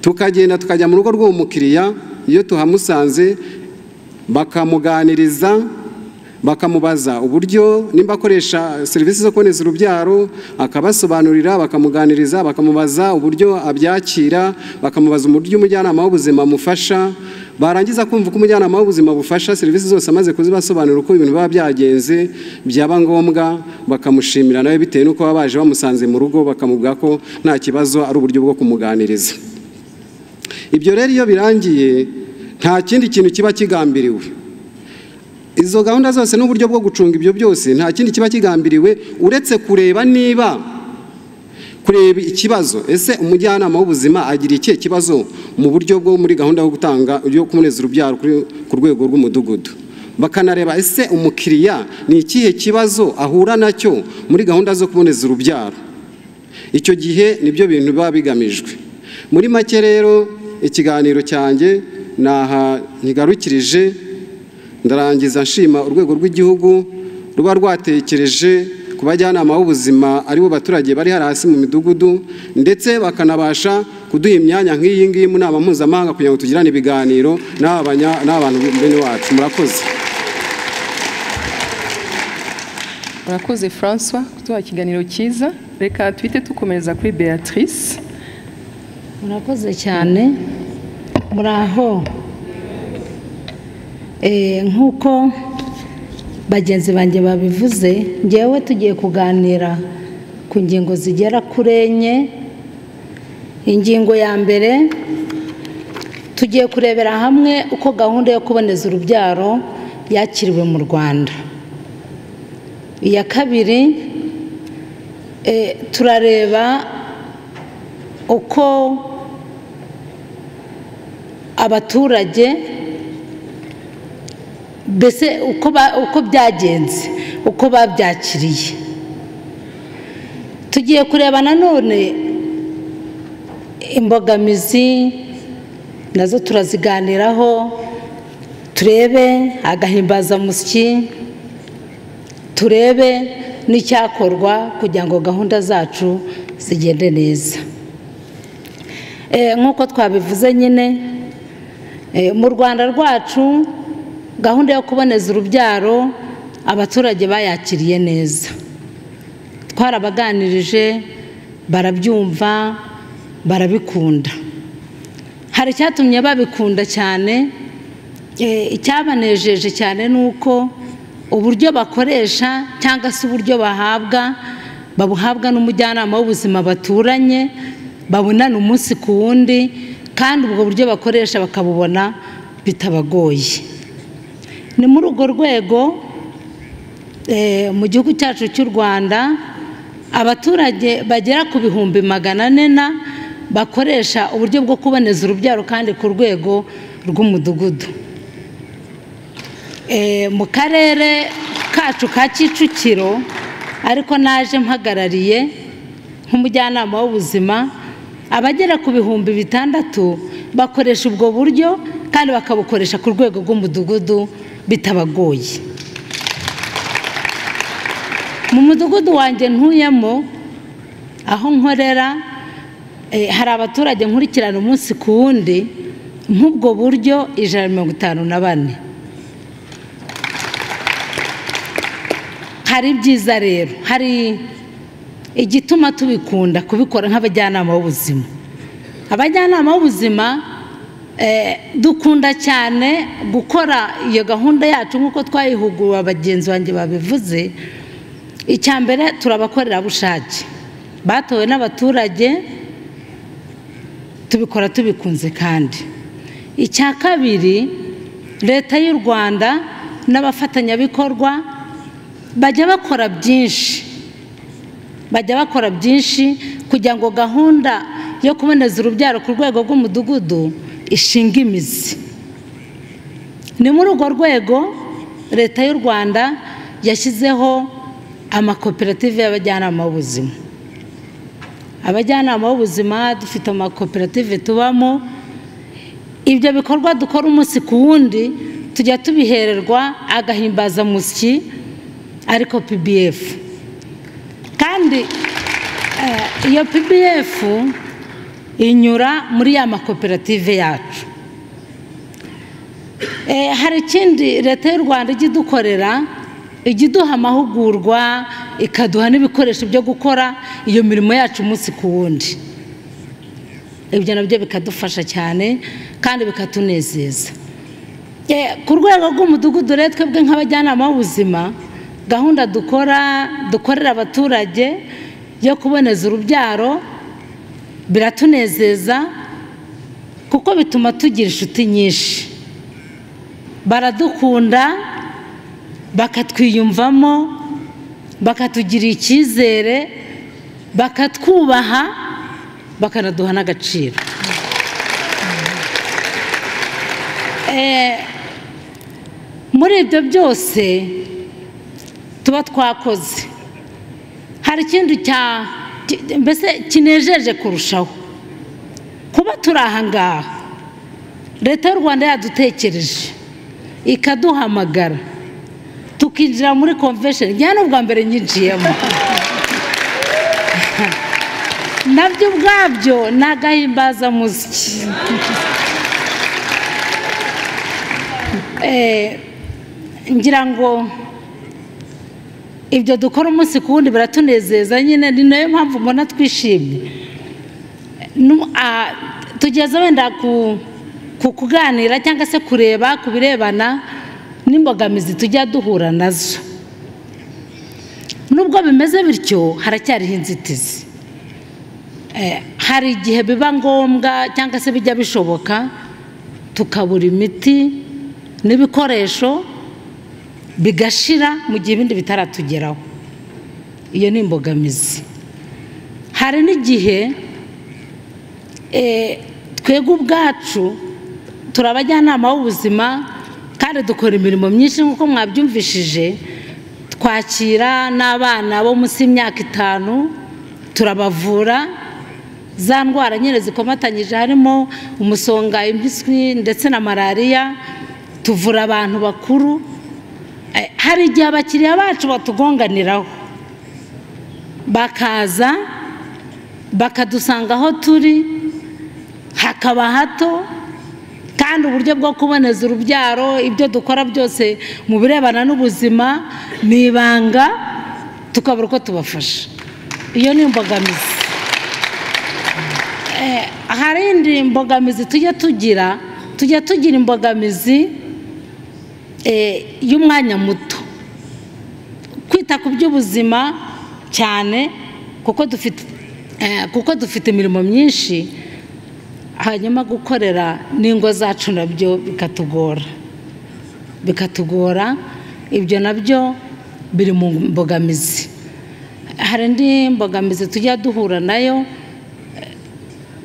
Tukagenda tukajya mu rugo rw'uwo mukiriya iyo tuhamusanze bakamuganiriza bakamubaza uburyo nimba akoresha serivisi zo kuboneza urubyaro akabasobanurira bakamuganiriza bakamubaza uburyo abyakira bakamubaza uburyo umujyanama w'ubuzima amufasha barangiza kumva ko umujyanama w'ubuzima bufasha serivisi zose amaze kuzibasobanurira uko ibintu biba byagenze byaba ngombwa bakamushimira nawe bitewe n'uko baba baje bamusanze mu rugo bakamubwira ko nta kibazo ari uburyo bwo kumuganiriza. Ibyo rero iyo birangiye nta kindi kintu kiba kigambiriwe. Izo gahunda zose n'uburyo bwo gucunga ibyo byose nta kindi kiba kigambiriwe uretse kureba niba kureba ikibazo ese umujyanama w'ubuzima agira ikihe kibazo mu buryo bwo muri gahunda yo gutanga yo kuboneza urubyaro ku rwego rw'umudugudu? Bakanareba ese umukiriya ni ikihe kibazo ahura na cyo muri gahunda zo kuboneza urubyaro? Icyo gihe ni byo bintu biba bigamijwe. Muri make rero ikiganiro cyanjye ni aha ntigarukirije ndarangiza nshima urwego rw'igihugu ruba rwatekereje ku bajyanama b'ubuzima ari bo baturage bari hari hasi mu midugudu ndetse bakanabasha kuduha imyanya nk'iyi ngiyi mu nama mpuzamahanga kugira ngo tugirane ibiganiro n'abantu bene wacu. Murakoze. Murakoze francois kuduha ikiganiro cyiza. Reka tuhite dukomereza kuri beatrice. Murakoze cyane. Muraho. Nk'uko bagenzi banjye babivuze ngewe tugiye kuganira ku ngingo zigera kuri enye. Ingingo ya mbere tugiye kurebera hamwe uko gahunda yo kuboneza urubyaro yakiriwe mu rwanda. Iya kabiri eh, turareba uko abaturage mbese uko byagenze uko babyakiriye. Tugiye kureba nanone imbogamizi na zo turaziganiraho turebe agahimbazamusyi turebe n'icyakorwa kugira ngo gahunda zacu zigende neza. Eh, nk'uko twabivuze nyine eh, mu rwanda rwacu gahunda yo kuboneza urubyaro abaturage bayakiriye neza. Twarabaganirije barabyumva barabikunda. Hari icyatumye babikunda cyane eh, icyabanejeje cyane ni uko uburyo bakoresha cyangwa se uburyo bahabwa babuhabwa n'umujyanama w'ubuzima baturanye babonana umunsi ku wundi kandi ubwo buryo bakoresha bakabubona bitabagoye. Ni muri urwo rwego eh, mu gihugu cyacu cy'u rwanda abaturage bagera ku bihumbi magana ane na bakoresha uburyo bwo kuboneza urubyaro kandi ku rwego rw'umudugudu. Eh, mu karere kacu ka kicukiro ariko naje mpagarariye nk'umujyanama w'ubuzima abagera ku bihumbi bitandatu bakoresha ubwo buryo kandi bakabukoresha ku rwego rw'umudugudu bitabagoye. Mu mudugudu wanjye ntuyemo aho nkorera eh, hari abaturage nkurikirana umunsi ku wundi nk'ubwo buryo ijana na mirongo itanu na bane. Hari ibyiza rero hari igituma tubikunda kubikora nk'abajyanama b'ubuzima. Abajyanama b'ubuzima dukunda cyane gukora iyo gahunda yacu nk'uko twayihuguwe bagenzi banjye babivuze icya mbere turabakorerabushake batowe n'abaturage tubikora tubikunze kandi. Icya kabiri leta y'u rwanda n'abafatanyabikorwa bajya bakora byinshi. Bajya bakora byinshi kugira ngo gahunda yo kuboneza urubyaro ku rwego rw'umudugudu ishinga imizi ni muri urwo rwego leta y'u rwanda yashyizeho amakoperative y'abajyanama b'ubuzima. Abajyanama b'ubuzima dufite amakoperative tubamo. Ibyo bikorwa dukora umunsi ku wundi tujya tubihererwa agahimbazamusyi ariko pbf kandi iyo pbf inyura muri ya makoperative yacu. Hari ikindi leta y'u rwanda ijya idukorera ijya iduha amahugurwa ikaduha n'ibikoresho byo gukora iyo mirimo yacu umunsi ku wundi. Ibyo na byo bikadufasha cyane kandi bikatunezeza. Ku rwego rw'umudugudu rero twebwe nk'abajyanama b'ubuzima gahunda dukora dukorera abaturage yo kuboneza urubyaro biratunezeza kuko bituma tugira inshuti nyinshi. Baradukunda bakatwiyumvamo bakatugirira icyizere bakatwubaha bakanaduha n'agaciro. Muri ibyo byose tuba twakoze. Hari ikindi cya mbese kinejeje kurushaho? Kuba turi aha ngaha. Leta y'u rwanda yadutekereje. Ikaduhamagara. Tukinjira muri convention. Njyana n'ubwa mbere nyinjiyemo. Nabyo ubwabyo ni agahimbazamusyi ngira ngo ibyo dukora umunsi ku wundi biratunezeza nyine ni na yo mpamvu mbona twishimye. Tugeze wenda ku kuganira cyangwa se kureba ku birebana n'imbogamizi tujya duhura na zo. Nubwo bimeze bityo haracyariho inzitizi. Hari igihe biba ngombwa cyangwa se bijya bishoboka tukabura imiti n'ibikoresho bigashira mu gihe ibindi bitaratugeraho. Iyo ni imbogamizi. Hari n'igihe twebwe ubwacu turi abajyanama b'ubuzima kandi dukora imirimo myinshi nk'uko mwabyumvishije twakira n'abana bo munsi y'imyaka itanu turabavura. Za ndwara nyine zikomatanyije harimo umusonga impiswi ndetse na malariya. Tuvura abantu bakuru hari igihe abakiriya bacu batugonganiraho. Bakaza bakadusanga aho turi hakaba hato kandi uburyo bwo kuboneza urubyaro ibyo dukora byose mu birebana n'ubuzima ni ibanga tukabura uko tubafasha. Iyo ni imbogamizi. Hari indi mbogamizi tujya tugira tujya tugira imbogamizi y'umwanya muto. Kwita ku by'ubuzima cyane kuko dufite kuko dufite imirimo myinshi hanyuma gukorera n'ingo zacu na byo bikatugora. Bikatugora ibyo na byo biri mu mbogamizi. Hari indi mbogamizi tujya duhura na yo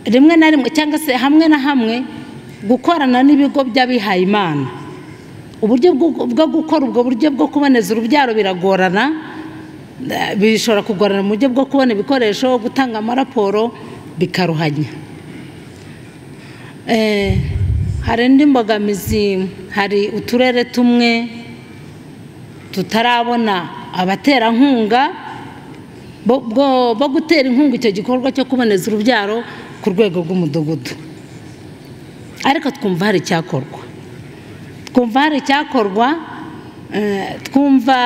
rimwe na rimwe cyangwa se hamwe na hamwe gukorana n'ibigo by'abihaye imana. Uburyo bwo gukora ubwo buryo bwo kuboneza urubyaro biragorana. Bishobora kugorana mu buryo bwo kubona ibikoresho gutanga amaraporo bikaruhanya. Hari indi mbogamizi hari uturere tumwe tutarabona abaterankunga bo gutera inkunga icyo gikorwa cyo kuboneza urubyaro ku rwego rw'umudugudu. Ariko twumva hari icyakorwa. Twumva hari icyakorwa twumva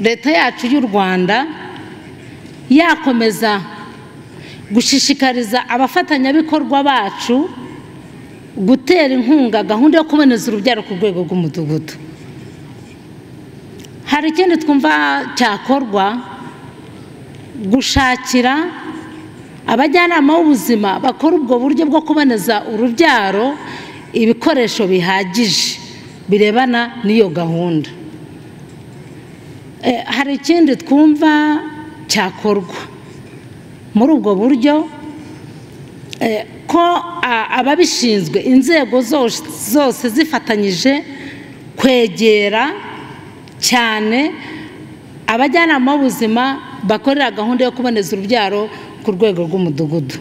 leta yacu y'u rwanda yakomeza gushishikariza abafatanyabikorwa bacu gutera inkunga gahunda yo kuboneza urubyaro ku rwego rw'umudugudu. Hari ikindi twumva cyakorwa gushakira abajyanama b'ubuzima bakora ubwo buryo bwo kuboneza urubyaro ibikoresho bihagije birebana n'iyo gahunda. Eh, hari ikindi twumva cyakorwa. Muri ubwo buryo eh, ko ababishinzwe inzego zose zifatanyije kwegera cyane abajyanama b'ubuzima bakorera gahunda yo kuboneza urubyaro ku rwego rw'umudugudu.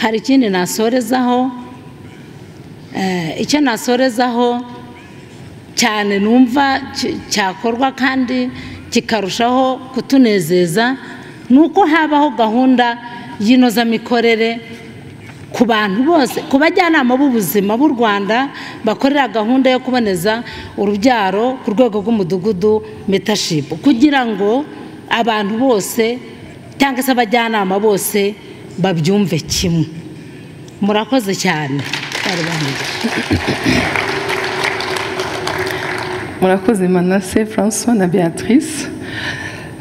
Hari ikindi nasorezaho eh, icyo nasorezaho cyane numva cy- cyakorwa kandi kikarushaho kutunezeza ni uko habaho gahunda y'inozamikorere ku bantu bose ku bajyanama b'ubuzima b'u rwanda bakorera gahunda yo kuboneza urubyaro ku rwego rw'umudugudu metashipu kugira ngo abantu bose cyangwa se abajyanama bose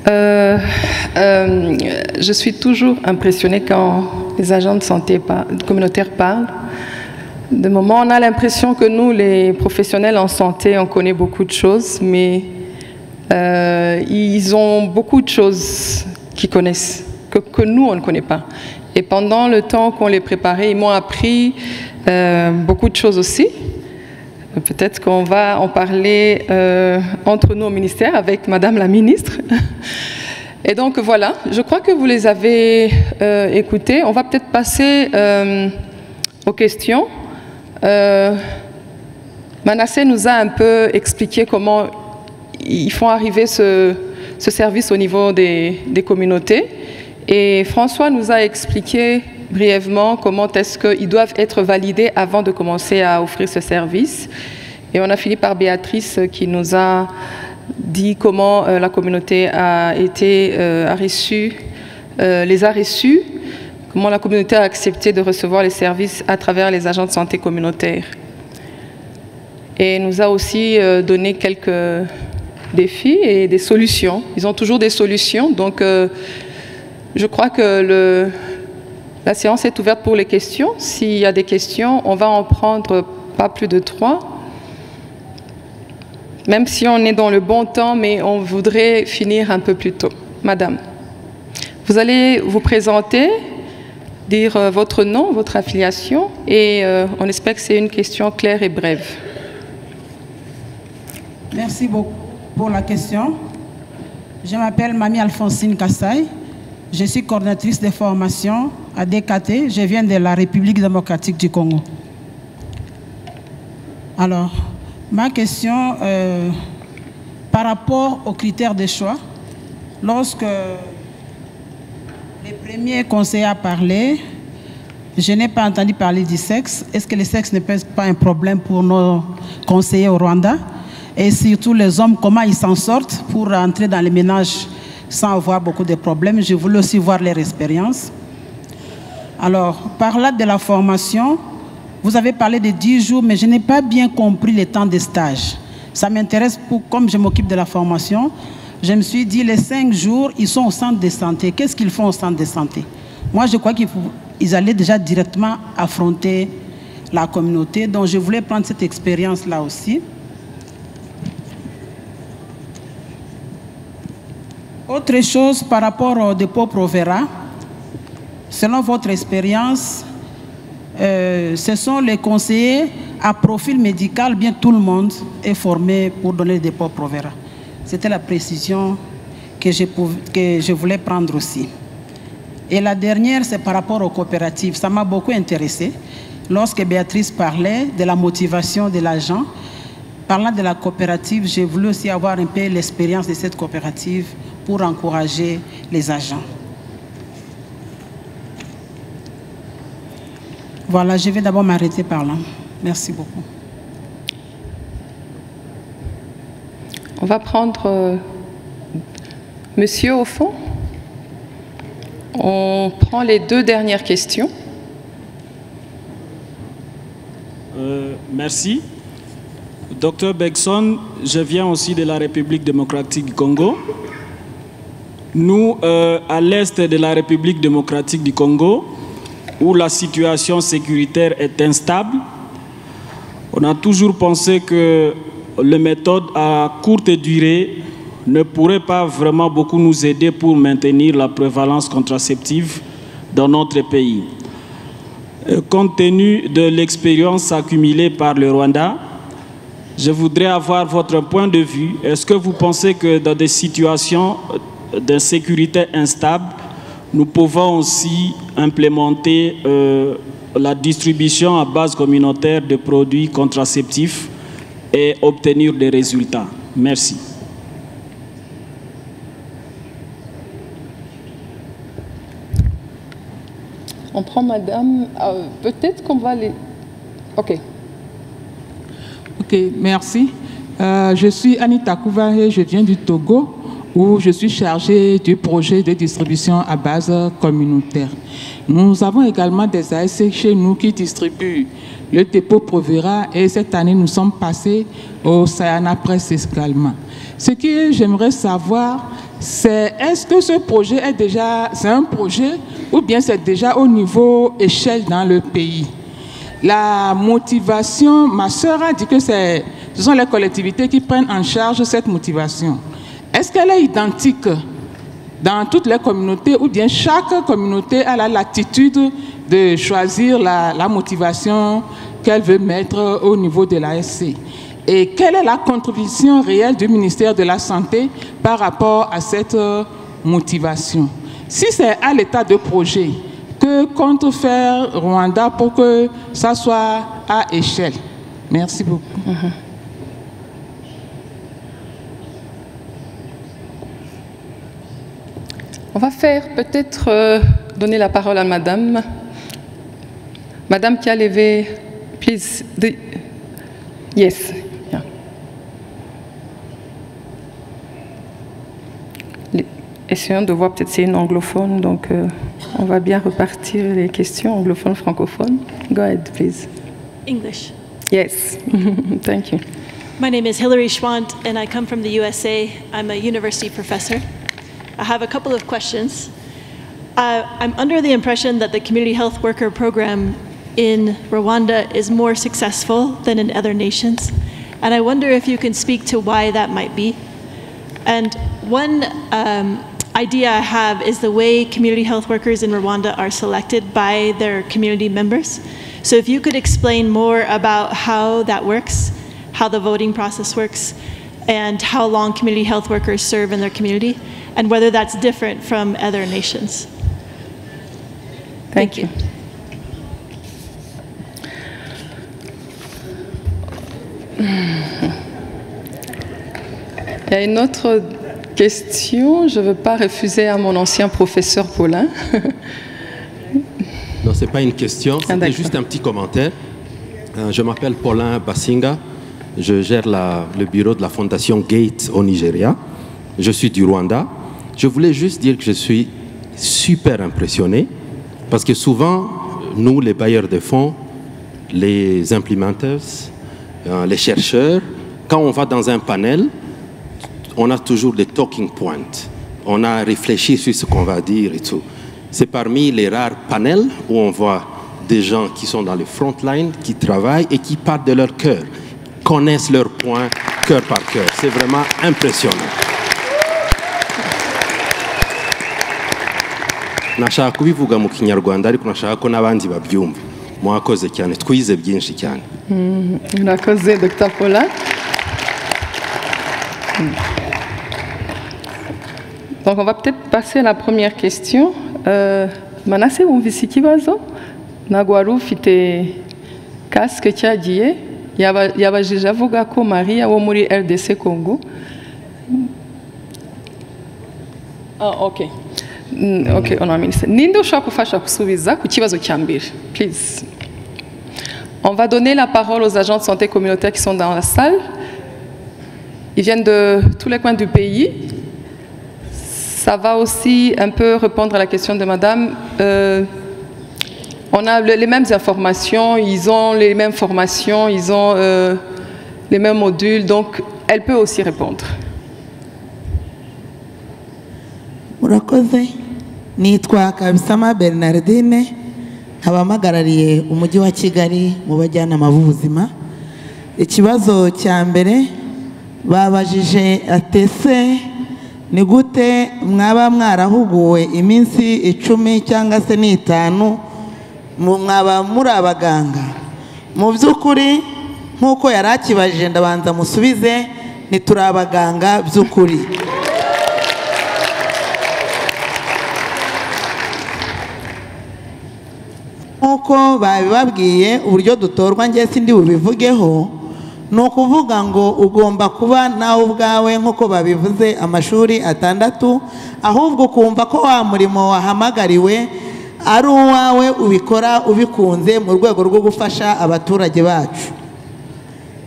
Euh, euh, je suis toujours impressionnée quand les agents de santé communautaires parlent. De moment, on a l'impression que nous, les professionnels en santé, on connaît beaucoup de choses, mais euh, ils ont beaucoup de choses qu'ils connaissent, que nous, on ne connaît pas. Et pendant le temps qu'on les préparait, ils m'ont appris euh, beaucoup de choses aussi. Peut-être qu'on va en parler euh, entre nous au ministère avec Madame la ministre. Et donc voilà, je crois que vous les avez euh, écoutés. On va peut-être passer aux questions. Manassé nous a un peu expliqué comment ils font arriver ce, ce service au niveau des communautés. Et François nous a expliqué brièvement comment est-ce qu'ils doivent être validés avant de commencer à offrir ce service. Et on a fini par Béatrice qui nous a dit comment euh, la communauté a été euh, a reçu, euh, les a reçus, comment la communauté a accepté de recevoir les services à travers les agents de santé communautaires. Et nous a aussi euh, donné quelques défis et des solutions. Ils ont toujours des solutions, donc euh, je crois que la séance est ouverte pour les questions. S'il y a des questions, on va en prendre pas plus de trois. Même si on est dans le bon temps, mais on voudrait finir un peu plus tôt. Madame, vous allez vous présenter, dire euh, votre nom, votre affiliation, et euh, on espère que c'est une question claire et brève. Merci beaucoup pour la question. Je m'appelle Mamie Alphonsine Kassai. Je suis coordinatrice de formation à DKT. Je viens de la République démocratique du Congo. Alors, ma question euh, par rapport aux critères de choix, lorsque les premiers conseillers a parlé, je n'ai pas entendu parler du sexe. Est-ce que le sexe ne pèse pas un problème pour nos conseillers au Rwanda? Et surtout les hommes, comment ils s'en sortent pour entrer dans les ménages sans avoir beaucoup de problèmes Je voulais aussi voir leur expérience. Alors, par là de la formation, vous avez parlé de 10 jours, mais je n'ai pas bien compris le temps de stage. Ça m'intéresse, comme je m'occupe de la formation, je me suis dit, les 5 jours, ils sont au centre de santé. Qu'est-ce qu'ils font au centre de santé? Moi, je crois qu'ils allaient déjà directement affronter la communauté, donc je voulais prendre cette expérience-là aussi. Autre chose par rapport au dépôt Provera, selon votre expérience, euh, ce sont les conseillers à profil médical, bien tout le monde est formé pour donner le dépôt Provera. C'était la précision que je, que je voulais prendre aussi. Et la dernière, c'est par rapport aux coopératives. Ça m'a beaucoup intéressé. Lorsque Béatrice parlait de la motivation de l'agent, parlant de la coopérative, j'ai voulu aussi avoir un peu l'expérience de cette coopérative pour encourager les agents. Voilà, je vais d'abord m'arrêter par là. Merci beaucoup. On va prendre euh, Monsieur, au fond, on prend les deux dernières questions. Euh, merci. Docteur Begson, je viens aussi de la République démocratique du Congo. Nous, euh, à l'est de la République démocratique du Congo, où la situation sécuritaire est instable, on a toujours pensé que les méthodes à courte durée ne pourraient pas vraiment beaucoup nous aider pour maintenir la prévalence contraceptive dans notre pays. Euh, Compte tenu de l'expérience accumulée par le Rwanda, je voudrais avoir votre point de vue. Est-ce que vous pensez que dans des situations d'insécurité instable, nous pouvons aussi implémenter euh, la distribution à base communautaire de produits contraceptifs et obtenir des résultats? Merci. On prend madame. euh, Peut-être qu'on va les. OK. Ok, merci. Euh, je suis Anita Kouvaré, je viens du Togo, où je suis chargée du projet de distribution à base communautaire. Nous avons également des ASC chez nous qui distribuent le dépôt Provera et cette année, nous sommes passés au Sayana Press également. Ce que j'aimerais savoir, c'est est-ce que ce projet est déjà, c'est un projet ou bien c'est déjà au niveau échelle dans le pays? La motivation, ma sœur a dit que ce sont les collectivités qui prennent en charge cette motivation. Est-ce qu'elle est identique dans toutes les communautés ou bien chaque communauté a la latitude de choisir la, la motivation qu'elle veut mettre au niveau de l'ASC Et quelle est la contribution réelle du ministère de la Santé par rapport à cette motivation? Si c'est à l'état de projet, que compte faire Rwanda pour que ça soit à échelle Merci beaucoup. On va faire peut-être euh, donner la parole à madame. Madame qui a levé. Please. Yes. Essayons de voir, peut-être c'est une anglophone, donc euh, on va bien repartir les questions anglophones, francophones. Go ahead, please. English. Yes. Thank you. My name is Hilary Schwant, and I come from the USA. I'm a university professor. I have a couple of questions. Uh, I'm under the impression that the community health worker program in Rwanda is more successful than in other nations, and I wonder if you can speak to why that might be. And one um, idea I have is the way community health workers in Rwanda are selected by their community members. So if you could explain more about how that works, how the voting process works, and how long community health workers serve in their community, and whether that's different from other nations. Thank you. Il y a une autre question. Je ne veux pas refuser à mon ancien professeur Paulin. Non, ce n'est pas une question, Ah, c'était d'accord. juste un petit commentaire. Euh, je m'appelle Paulin Basinga, je gère la- le bureau de la fondation Gates au Nigeria. Je suis du Rwanda. Je voulais juste dire que je suis super impressionné parce que souvent, nous, les bailleurs de fonds, les implementers, euh, les chercheurs, quand on va dans un panel, on a toujours des talking points. On a réfléchi sur ce qu'on va dire et tout. C'est parmi les rares panels où on voit des gens qui sont dans les front line, qui travaillent et qui partent de leur cœur, connaissent leurs points cœur par cœur. C'est vraiment impressionnant. Donc, on va peut-être passer à la première question. Euh, Manase, wumvise ikibazo ntabwo wari ufite kasike cyagiye Yaba- yabajije avuga ko mariya wo muri rdc congo Ah, ok. Mm, ok, honorable ministre. Ninde ushobora gufasha gusubiza ku kibazo please On va donner la parole aux agents de santé communautaire qui sont dans la salle. Ils viennent de tous les coins du pays. Ça va aussi un peu répondre à la question de Madame. Euh, on a le- les mêmes informations, ils ont les mêmes formations, ils ont euh, les mêmes modules, donc elle peut aussi répondre. bernardine ni gute mwaba mwarahuguwe iminsi icumi cyangwa se n'itanu mwaba muri abaganga. Mu by'ukuri nk'uko yari akibajije ndabanza musubize ntituri abaganga by'ukuri. Nk'uko babibabwiye uburyo dutorwa njye sindi bubivugeho ni ukuvuga ngo ugomba kuba nawe ubwawe nk'uko babivuze amashuri atandatu ahubwo ukumva ko wa murimo wahamagariwe ari uwawe ubikora ubikunze mu rwego rwo gufasha abaturage bacu.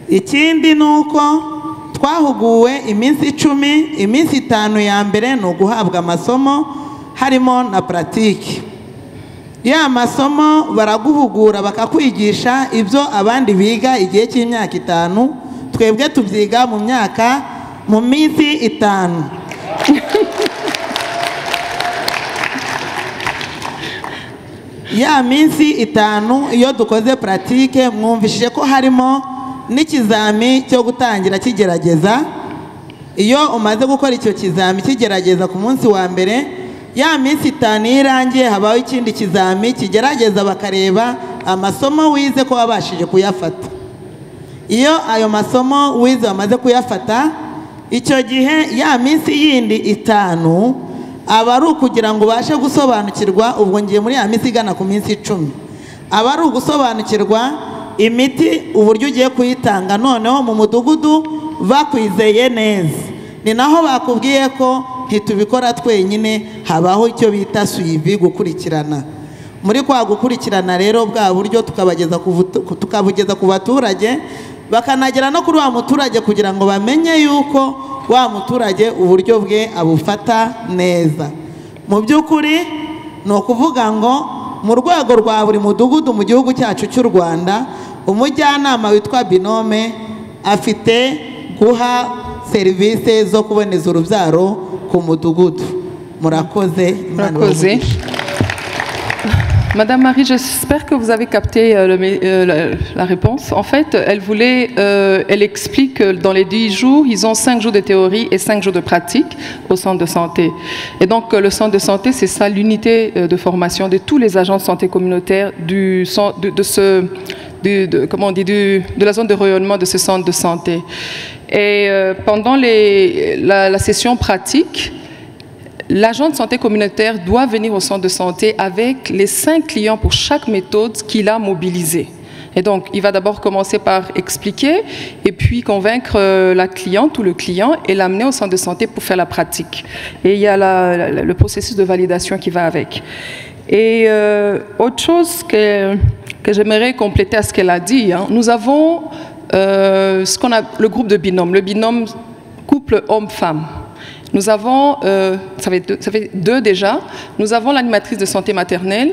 Ikindi ni uko twahuguwe iminsi icumi iminsi itanu ya mbere ni uguhabwa amasomo harimo na puratike ya masomo baraguhugura bakakwigisha ibyo abandi biga igihe cy'imyaka itanu twebwe tubyiga mu myaka mu minsi itanu. Ya minsi itanu iyo dukoze puratike mwumvishije ko harimo n'ikizami cyo gutangira kigerageza. Iyo umaze gukora icyo kizami kigerageza ku munsi wa mbere ya minsi itanu iyo irangiye habaho ikindi kizami kigerageza bakareba amasomo wize ko wabashije kuyafata. Iyo ayo masomo wize wamaze kuyafata icyo gihe ya minsi yindi itanu aba ari ukugira ngo ubashe gusobanukirwa ubwo ngiye muri ya minsi igana ku minsi icumi. Aba ari ugusobanukirwa imiti uburyo ugiye kuyitanga. Noneho mu mudugudu bakwizeye neza. Ni naho bakubwiye ko ntitubikora twenyine habaho icyo bita suyivi gukurikirana. Muri kwa gukurikirana rero bwa buryo tukabugeza ku baturage bakanagera no kuri wa muturage kugira ngo bamenye yuko wa muturage uburyo bwe abufata neza. Mu by'ukuri ni ukuvuga ngo mu rwego rwa buri mudugudu mu gihugu cyacu cy'u rwanda umujyanama witwa binome afite guha serivisi zo kuboneza urubyaro ku mudugudu murakoze Imana Murakoze. ibahe Madame Marie, j'espère que vous avez capté euh, le euh, la, la réponse. En fait, elle voulait, euh, elle explique que dans les 10 jours, ils ont 5 jours de théorie et 5 jours de pratique au centre de santé. Et donc, le centre de santé, c'est ça l'unité de formation de tous les agents de santé communautaire du, de, de ce, de, comment on dit, de la zone de rayonnement de ce centre de santé. Et euh, pendant la, session pratique, L'agent de santé communautaire doit venir au centre de santé avec les cinq clients pour chaque méthode qu'il a mobilisée. Et donc, il va d'abord commencer par expliquer et puis convaincre euh, la cliente ou le client et l'amener au centre de santé pour faire la pratique. Et il y a le processus de validation qui va avec. Et euh, autre chose que, j'aimerais compléter à ce qu'elle a dit, hein, nous avons ce qu'on a le groupe de binôme, le binôme couple homme-femme. Nous avons, euh, ça, fait deux, déjà, nous avons l'animatrice de santé maternelle,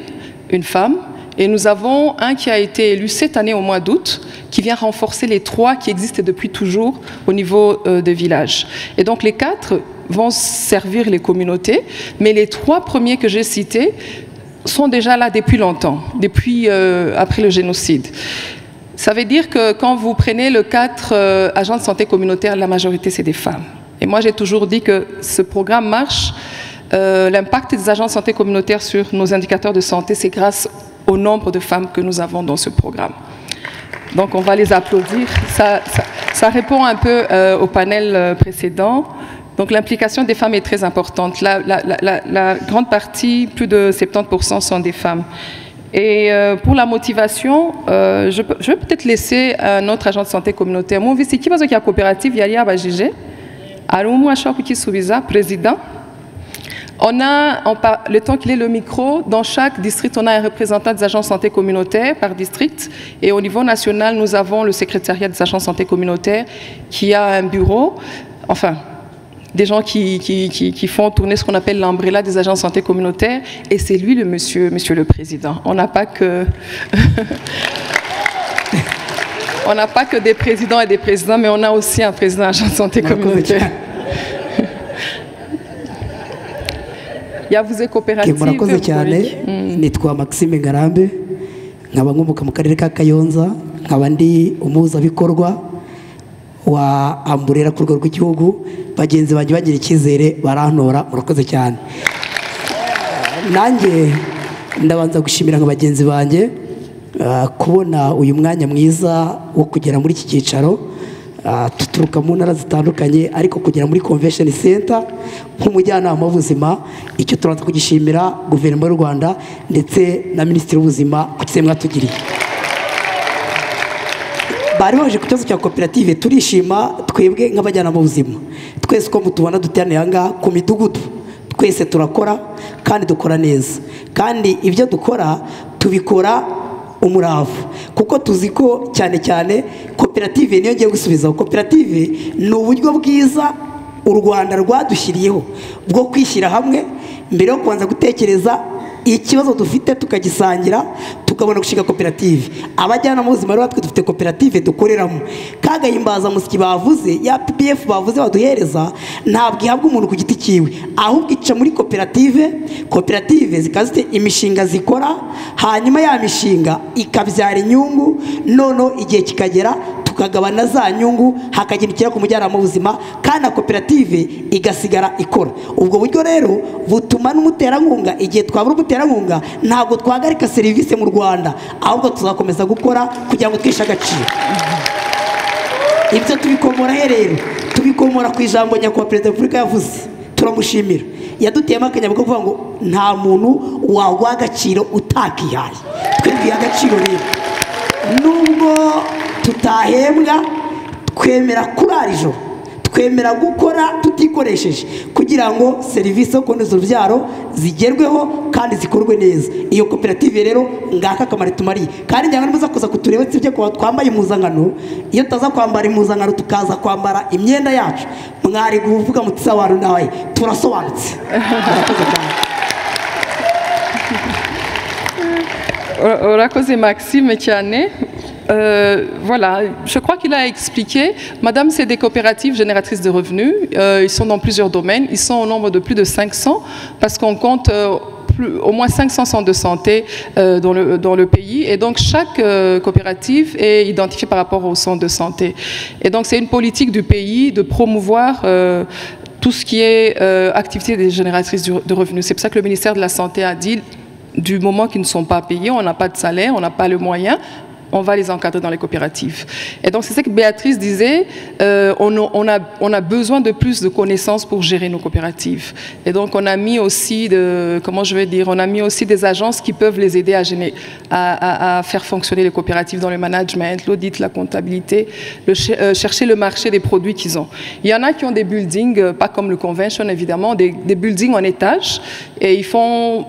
une femme, et nous avons un qui a été élu cette année au mois d'août, qui vient renforcer les trois qui existent depuis toujours au niveau euh, des villages. Et donc les quatre vont servir les communautés, mais les trois premiers que j'ai cités sont déjà là depuis longtemps, depuis euh, après le génocide. Ça veut dire que quand vous prenez le quatre euh, agents de santé communautaire, la majorité, c'est des femmes. Et moi, j'ai toujours dit que ce programme marche. euh, L'impact des agents de santé communautaire sur nos indicateurs de santé, c'est grâce au nombre de femmes que nous avons dans ce programme. Donc, on va les applaudir. Ça, répond un peu euh, au panel euh, précédent. Donc, l'implication des femmes est très importante. La grande partie, plus de 70%, sont des femmes. Et euh, pour la motivation, euh, je, vais peut-être laisser un autre agent de santé communautaire. Moi, c'est qui qui a coopérative Yali Abajije. Arumu Ashokuki Subiza, président. On a, le temps qu'il est le micro, dans chaque district, on a un représentant des agents de santé communautaire par district. Et au niveau national, nous avons le secrétariat des agents de santé communautaire qui a un bureau. Enfin, des gens qui, qui, qui, qui font tourner ce qu'on appelle l'umbrella des agents de santé communautaire, et c'est lui le monsieur, monsieur le président. On n'a pas que... on n'a pas que des présidents et des présidents, mais on a aussi un président agent de santé communautaire. yavuze koperative murakoze cyane nitwa maxime ngarambe nkaba nkomoka mu karere ka kayonza nkaba ndi umuhuzabikorwa wa amburera ku rwego rw'igihugu bagenzi banjye bagira icyizere barantora murakoze cyane. Nanjye ndabanza gushimira nka bagenzi banjye ah, kubona uyu mwanya mwiza wo kugera muri iki cyicaro. Duturuka mu ntara zitandukanye ariko kugera muri convention center nk'umujyanama w'ubuzima icyo turaza kugishimira guverinoma y'u rwanda ndetse na minisitiri w'ubuzima ku kise mwatugiriye bari baje ku kibazo cya koperative turishima twebwe nk'abajyanama b'ubuzima twese uko mutubona duteraniye aha ngaha ku midugudu twese turakora kandi dukora neza. Kandi ibyo dukora tubikora umurava. Kuko tuzi ko cyane cyane koperative niyo ngiye gusubizaho. Koperative ni uburyo bwiza u rwanda rwadushyiriyeho bwo kwishyira hamwe mbere yo kubanza gutekereza ikibazo dufite tukagisangira tukabona gushinga koperative. Abajyanama b'ubuzima rero natwe dufite koperative dukoreramo. Ka gahimbazamusyi bavuze ya ppf bavuze baduhereza ntabwo ihabwa umuntu ku giti cyiwe ahubwo ica muri koperative koperative zikaba zifite imishinga zikora hanyuma ya mishinga ikabyara inyungu noneho igihe kikagera tukagabana za nyungu hakagendekera ku mujyanama w'ubuzima kandi na koperative igasigara ikora. Ubwo buryo rero butuma n'umuterankunga igihe twabura umuterankunga ntabwo twahagarika serivisi mu rwanda ahubwo tuzakomeza gukora kugira ngo twishe agaciro. Ibyo tubikomora he rero? Tubikomora ku ijambo nyakubahwa perezida wa repubulika yavuze. Turamushimira. Yaduteyemo akanyabugabo kuvuga ngo nta muntu waguha agaciro utakihaye twe agaciro rero. Nubwo tutahembwa twemera kurara ijoro. Twemera gukora tutikoresheje. Kugira ngo serivisi zo kuboneza urubyaro zigerweho kandi zikorwe neza. Iyo koperative rero ngaka akamaro itumariye kandi njyana nimuza kuza kutureba sibyo kuba twambaye impuzankano. Iyo tutaza kwambara impuzankano tukaza kwambara imyenda yacu. Mwari kuvuga muti se abantu nawe. Turasobanutse. Urakoze Maxime cyane. Euh, voilà, je crois qu'il a expliqué. Madame, c'est des coopératives génératrices de revenus. Euh, ils sont dans plusieurs domaines. Ils sont au nombre de plus de 500 parce qu'on compte euh, au moins 500 centres de santé dans, le, dans le pays. Et donc, chaque coopérative est identifiée par rapport au centre de santé. Et donc, c'est une politique du pays de promouvoir tout ce qui est activité des génératrices de revenus. C'est pour ça que le ministère de la Santé a dit du moment qu'ils ne sont pas payés, on n'a pas de salaire, on n'a pas le moyen, on va les encadrer dans les coopératives. Et donc c'est ça que Béatrice disait, euh, on, a- besoin de plus de connaissances pour gérer nos coopératives. Et donc on a mis aussi, comment je dire, on a mis aussi des agences qui peuvent les aider à, à, faire fonctionner les coopératives dans le management, l'audit, la comptabilité, euh, chercher le marché des produits qu'ils ont. Il y en a qui ont des buildings, euh, pas comme le convention évidemment, des, buildings en étage, et ils font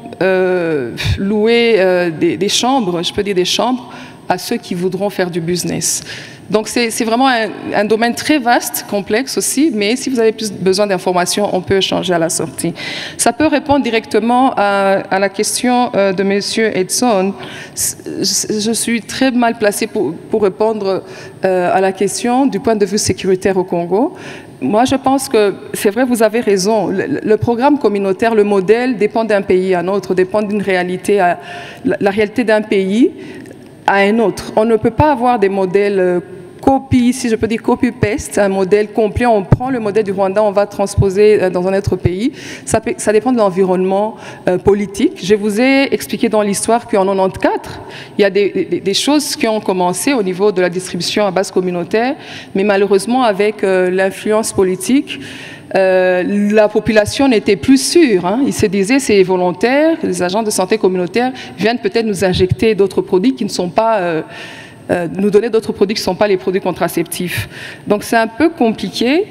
louer des chambres, je peux dire des chambres, à ceux qui voudront faire du business. Donc c'est vraiment un, domaine très vaste, complexe aussi, mais si vous avez plus besoin d'informations, on peut échanger à la sortie. Ça peut répondre directement à, la question euh, de Monsieur Edson. Je, suis très mal placée pour, répondre euh, à la question du point de vue sécuritaire au Congo. Moi, je pense que c'est vrai, vous avez raison. Le, programme communautaire, le modèle dépend d'un pays à un autre, dépend d'une réalité, à, la réalité d'un pays à un autre. On ne peut pas avoir des modèles euh, copie, si je peux dire copy-paste, un modèle complet. On prend le modèle du Rwanda, on va transposer euh, dans un autre pays. Ça, dépend de l'environnement euh, politique. Je vous ai expliqué dans l'histoire qu'en 94, il y a des, choses qui ont commencé au niveau de la distribution à base communautaire, mais malheureusement avec l'influence politique, euh, la population n'était plus sûre. hein. Ils se disaient c'est volontaire, les agents de santé communautaire viennent peut-être nous injecter d'autres produits qui ne sont pas... euh, euh, nous donner d'autres produits qui ne sont pas les produits contraceptifs. Donc c'est un peu compliqué.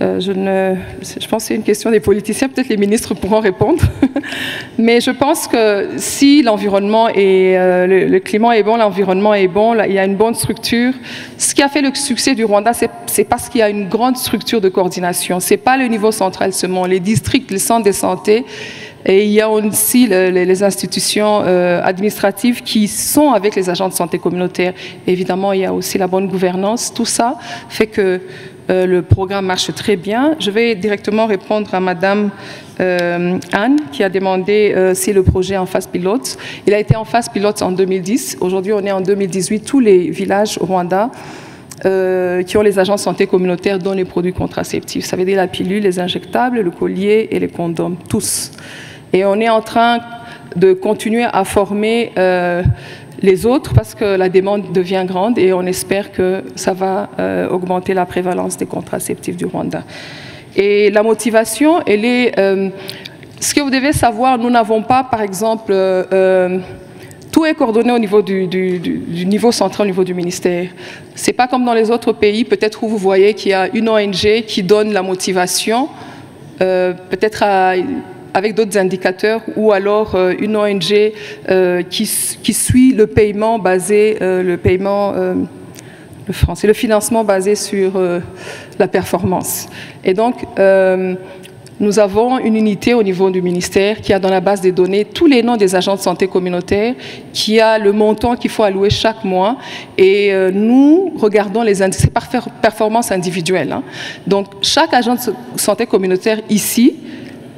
Euh, je, pense que c'est une question des politiciens, peut-être les ministres pourront répondre. Mais je pense que si l'environnement et euh, le, climat est bon, l'environnement est bon, il y a une bonne structure. Ce qui a fait le succès du Rwanda, c'est parce qu'il y a une grande structure de coordination. C'est pas le niveau central seulement, les districts, les centres de santé. Et il y a aussi le, les, les, institutions euh, administratives qui sont avec les agents de santé communautaire. Évidemment, il y a aussi la bonne gouvernance. Tout ça fait que euh, le programme marche très bien. Je vais directement répondre à Madame euh, Anne qui a demandé euh, si le projet est en phase pilote. Il a été en phase pilote en 2010. Aujourd'hui, on est en 2018. Tous les villages au Rwanda qui ont les agents de santé communautaire donnent les produits contraceptifs. Ça veut dire la pilule, les injectables, le collier et les condoms, tous. Et on est en train de continuer à former les autres parce que la demande devient grande et on espère que ça va euh, augmenter la prévalence des contraceptifs du Rwanda. Et la motivation, elle est... Euh, ce que vous devez savoir, nous n'avons pas, par exemple, euh, tout est coordonné au niveau du, du, niveau central, au niveau du ministère. C'est pas comme dans les autres pays, peut-être où vous voyez qu'il y a une ONG qui donne la motivation, peut-être à avec d'autres indicateurs ou alors euh, une ONG euh, qui, suit le paiement basé, euh, le paiement, le financement basé sur la performance. Et donc, nous avons une unité au niveau du ministère qui a dans la base des données tous les noms des agents de santé communautaire, qui a le montant qu'il faut allouer chaque mois. Et nous regardons les indices par performance individuelle. Hein. Donc, chaque agent de santé communautaire ici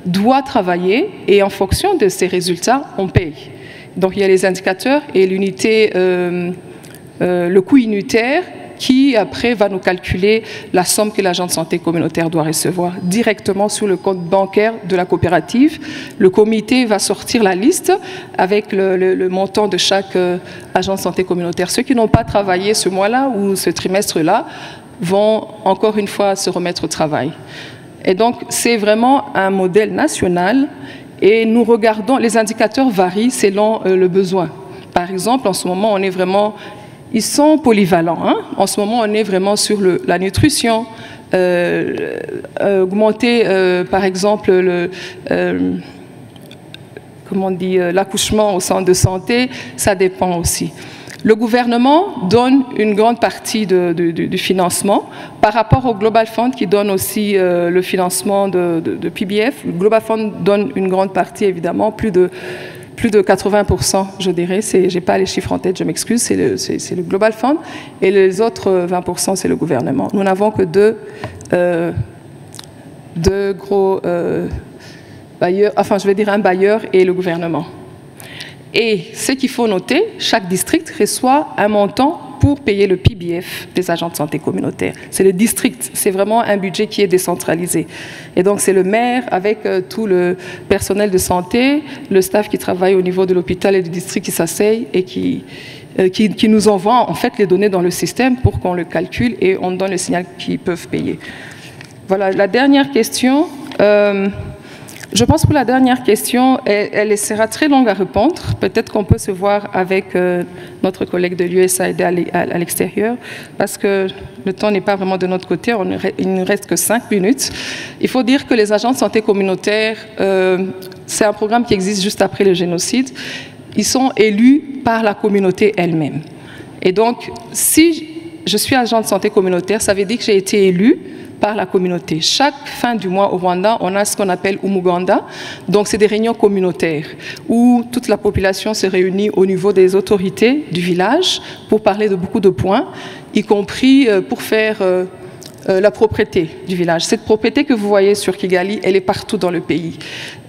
doit travailler et en fonction de ces résultats, on paye. Donc il y a les indicateurs et l'unité, euh, euh, le coût unitaire qui après va nous calculer la somme que l'agent de santé communautaire doit recevoir directement sur le compte bancaire de la coopérative. Le comité va sortir la liste avec le montant de chaque euh, agent de santé communautaire. Ceux qui n'ont pas travaillé ce mois-là ou ce trimestre-là vont encore une fois se remettre au travail. Et donc, c'est vraiment un modèle national et nous regardons, les indicateurs varient selon euh, le besoin. Par exemple, en ce moment, on est vraiment, ils sont polyvalents. Hein? En ce moment, on est vraiment sur la nutrition, euh, euh, augmenter, par exemple, le comment on dit, l'accouchement au centre de santé, ça dépend aussi. Le gouvernement donne une grande partie de, du financement par rapport au Global Fund qui donne aussi euh, le financement de, PBF. Le Global Fund donne une grande partie, évidemment, plus de, plus de 80%, je dirais. Je n'ai pas les chiffres en tête, je m'excuse, c'est le, le, Global Fund. Et les autres 20%, c'est le gouvernement. Nous n'avons que deux, euh, deux gros euh, bailleurs, enfin, je vais dire un bailleur et le gouvernement. Et ce qu'il faut noter, chaque district reçoit un montant pour payer le PBF des agents de santé communautaire. C'est le district, c'est vraiment un budget qui est décentralisé. Et donc c'est le maire avec euh, tout le personnel de santé, le staff qui travaille au niveau de l'hôpital et du district qui s'asseye et qui, euh, qui, qui, nous envoie en fait les données dans le système pour qu'on le calcule et on donne le signal qu'ils peuvent payer. Voilà, la dernière question. Euh, je pense que la dernière question, elle, sera très longue à répondre. Peut-être qu'on peut se voir avec euh, notre collègue de l'USAID à l'extérieur, parce que le temps n'est pas vraiment de notre côté. Il ne reste que cinq minutes. Il faut dire que les agents de santé communautaire, euh, c'est un programme qui existe juste après le génocide. Ils sont élus par la communauté elle-même. Et donc, si je suis agent de santé communautaire, ça veut dire que j'ai été élu par la communauté. Chaque fin du mois au Rwanda, on a ce qu'on appelle Umuganda. Donc, c'est des réunions communautaires où toute la population se réunit au niveau des autorités du village pour parler de beaucoup de points, y compris euh, pour faire euh, euh, la propriété du village. Cette propriété que vous voyez sur Kigali, elle est partout dans le pays.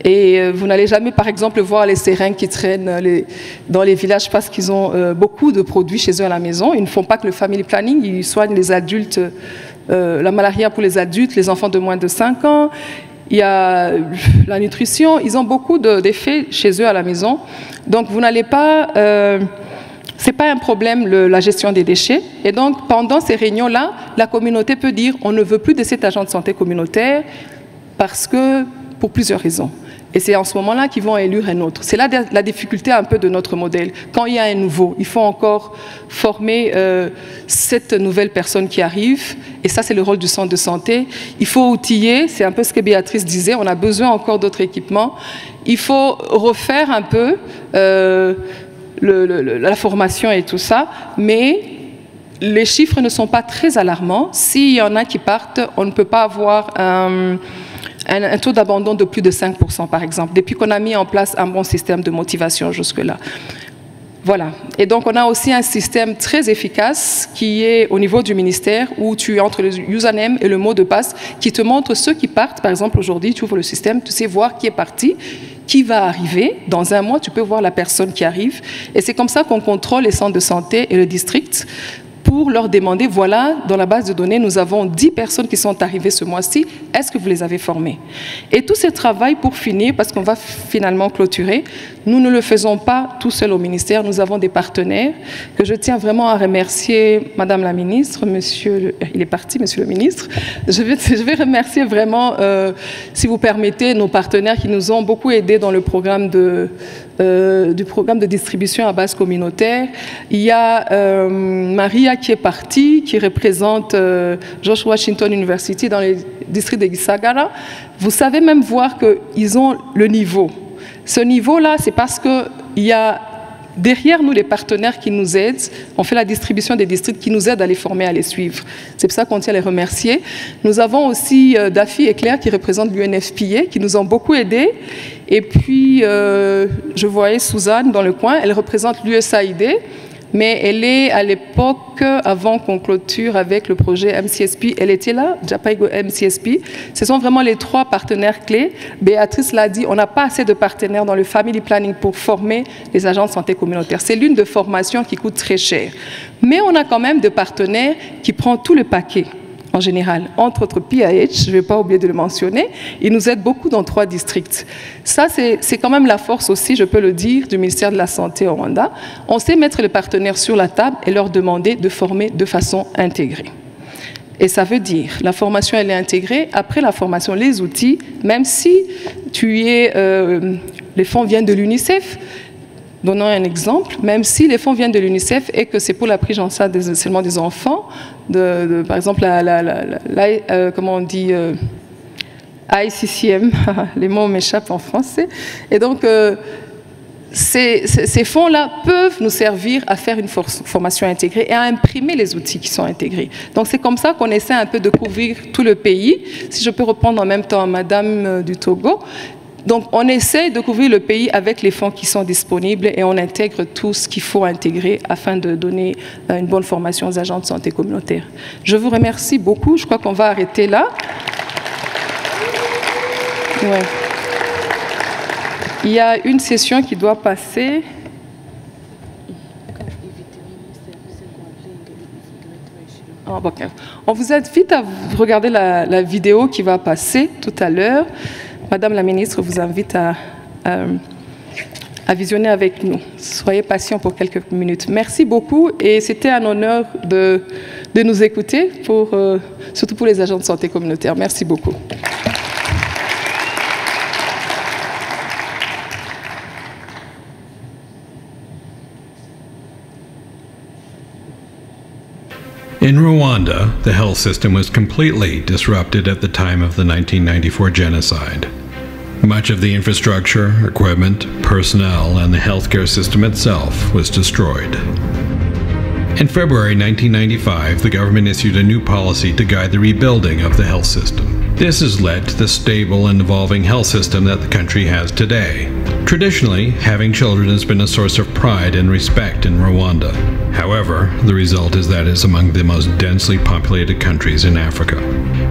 Et vous n'allez jamais, par exemple, voir les seringues qui traînent dans les villages parce qu'ils ont beaucoup de produits chez eux à la maison. Ils ne font pas que le family planning, ils soignent les adultes euh, la malaria pour les adultes, les enfants de moins de 5 ans. Il y a la nutrition. Ils ont beaucoup d'effets chez eux à la maison. Donc, vous n'allez pas... Euh, c'est pas un problème la gestion des déchets. Et donc, pendant ces réunions-là, la communauté peut dire on ne veut plus de cet agent de santé communautaire parce que, pour plusieurs raisons. Et c'est en ce moment-là qu'ils vont élire un autre. C'est là la difficulté un peu de notre modèle. Quand il y a un nouveau, il faut encore former euh, cette nouvelle personne qui arrive Et ça, c'est le rôle du centre de santé. Il faut outiller, c'est un peu ce que Béatrice disait, on a besoin encore d'autres équipements. Il faut refaire un peu euh, la formation et tout ça, mais les chiffres ne sont pas très alarmants. S'il y en a qui partent, on ne peut pas avoir un, un- taux d'abandon de plus de 5%, par exemple, depuis qu'on a mis en place un bon système de motivation jusque-là. Voilà. Et donc, on a aussi un système très efficace qui est au niveau du ministère où tu entres le username et le mot de passe qui te montre ceux qui partent. Par exemple, aujourd'hui, tu ouvres le système, tu sais voir qui est parti, qui va arriver. Dans un mois, tu peux voir la personne qui arrive. Et c'est comme ça qu'on contrôle les centres de santé et le district pour leur demander, voilà, dans la base de données, nous avons 10 personnes qui sont arrivées ce mois-ci, est-ce que vous les avez formées? Et tout ce travail, pour finir, parce qu'on va finalement clôturer, nous ne le faisons pas tout seul au ministère, nous avons des partenaires que je tiens vraiment à remercier Madame la ministre, Monsieur, il est parti, Monsieur le ministre, je vais, remercier vraiment, euh, si vous permettez, nos partenaires qui nous ont beaucoup aidés dans le programme de, euh, du programme de distribution à base communautaire. Il y a euh, Maria qui est partie, qui représente George Washington University dans le district de Gisagara. Vous savez même voir qu'ils ont le niveau. Ce niveau-là, c'est parce qu'il y a derrière nous les partenaires qui nous aident. On fait la distribution des districts qui nous aident à les former, à les suivre. C'est pour ça qu'on tient à les remercier. Nous avons aussi euh, et Claire qui représentent l'UNFPA, qui nous ont beaucoup aidés. Et puis, euh, je voyais Suzanne dans le coin, elle représente l'USAID. Mais elle est à l'époque, avant qu'on clôture avec le projet MCSP, elle était là, Japaigo MCSP. Ce sont vraiment les trois partenaires clés. Béatrice l'a dit, on n'a pas assez de partenaires dans le family planning pour former les agents de santé communautaire. C'est l'une de formations qui coûte très cher. Mais on a quand même des partenaires qui prennent tout le paquet en général, entre autres PIH, je ne vais pas oublier de le mentionner, ils nous aident beaucoup dans trois districts. Ça, c'est c'est quand même la force aussi, je peux le dire, du ministère de la Santé au Rwanda. On sait mettre les partenaires sur la table et leur demander de former de façon intégrée. Et ça veut dire, la formation, elle est intégrée. Après la formation, les outils, même si tu es, euh, les fonds viennent de l'UNICEF, Donnons un exemple, même si les fonds viennent de l'UNICEF et que c'est pour la prise en charge des, seulement des enfants, par exemple, la, euh, comment on dit, euh, ICCM, les mots m'échappent en français. Et donc, euh, ces, fonds-là peuvent nous servir à faire une for- formation intégrée et à imprimer les outils qui sont intégrés. Donc c'est comme ça qu'on essaie un peu de couvrir tout le pays. Si je peux reprendre en même temps Madame du Togo. Donc on essaie de couvrir le pays avec les fonds qui sont disponibles et on intègre tout ce qu'il faut intégrer afin de donner euh, une bonne formation aux agents de santé communautaire. Je vous remercie beaucoup. Je crois qu'on va arrêter là. Il y a une session qui doit passer. Ah. On vous invite à regarder la vidéo qui va passer tout à l'heure. Madame la ministre vous invite à, à- visionner avec nous. Soyez patient pour quelques minutes. Merci beaucoup et c'était un honneur de, de nous écouter, pour, euh, surtout pour les agents de santé communautaire. Merci beaucoup. In Rwanda, the health system was completely disrupted at the time of the 1994 genocide. Much of the infrastructure, equipment, personnel, and the healthcare system itself was destroyed. In February 1995, the government issued a new policy to guide the rebuilding of the health system. This has led to the stable and evolving health system that the country has today. Traditionally, having children has been a source of pride and respect in Rwanda. However, the result is that it's among the most densely populated countries in Africa.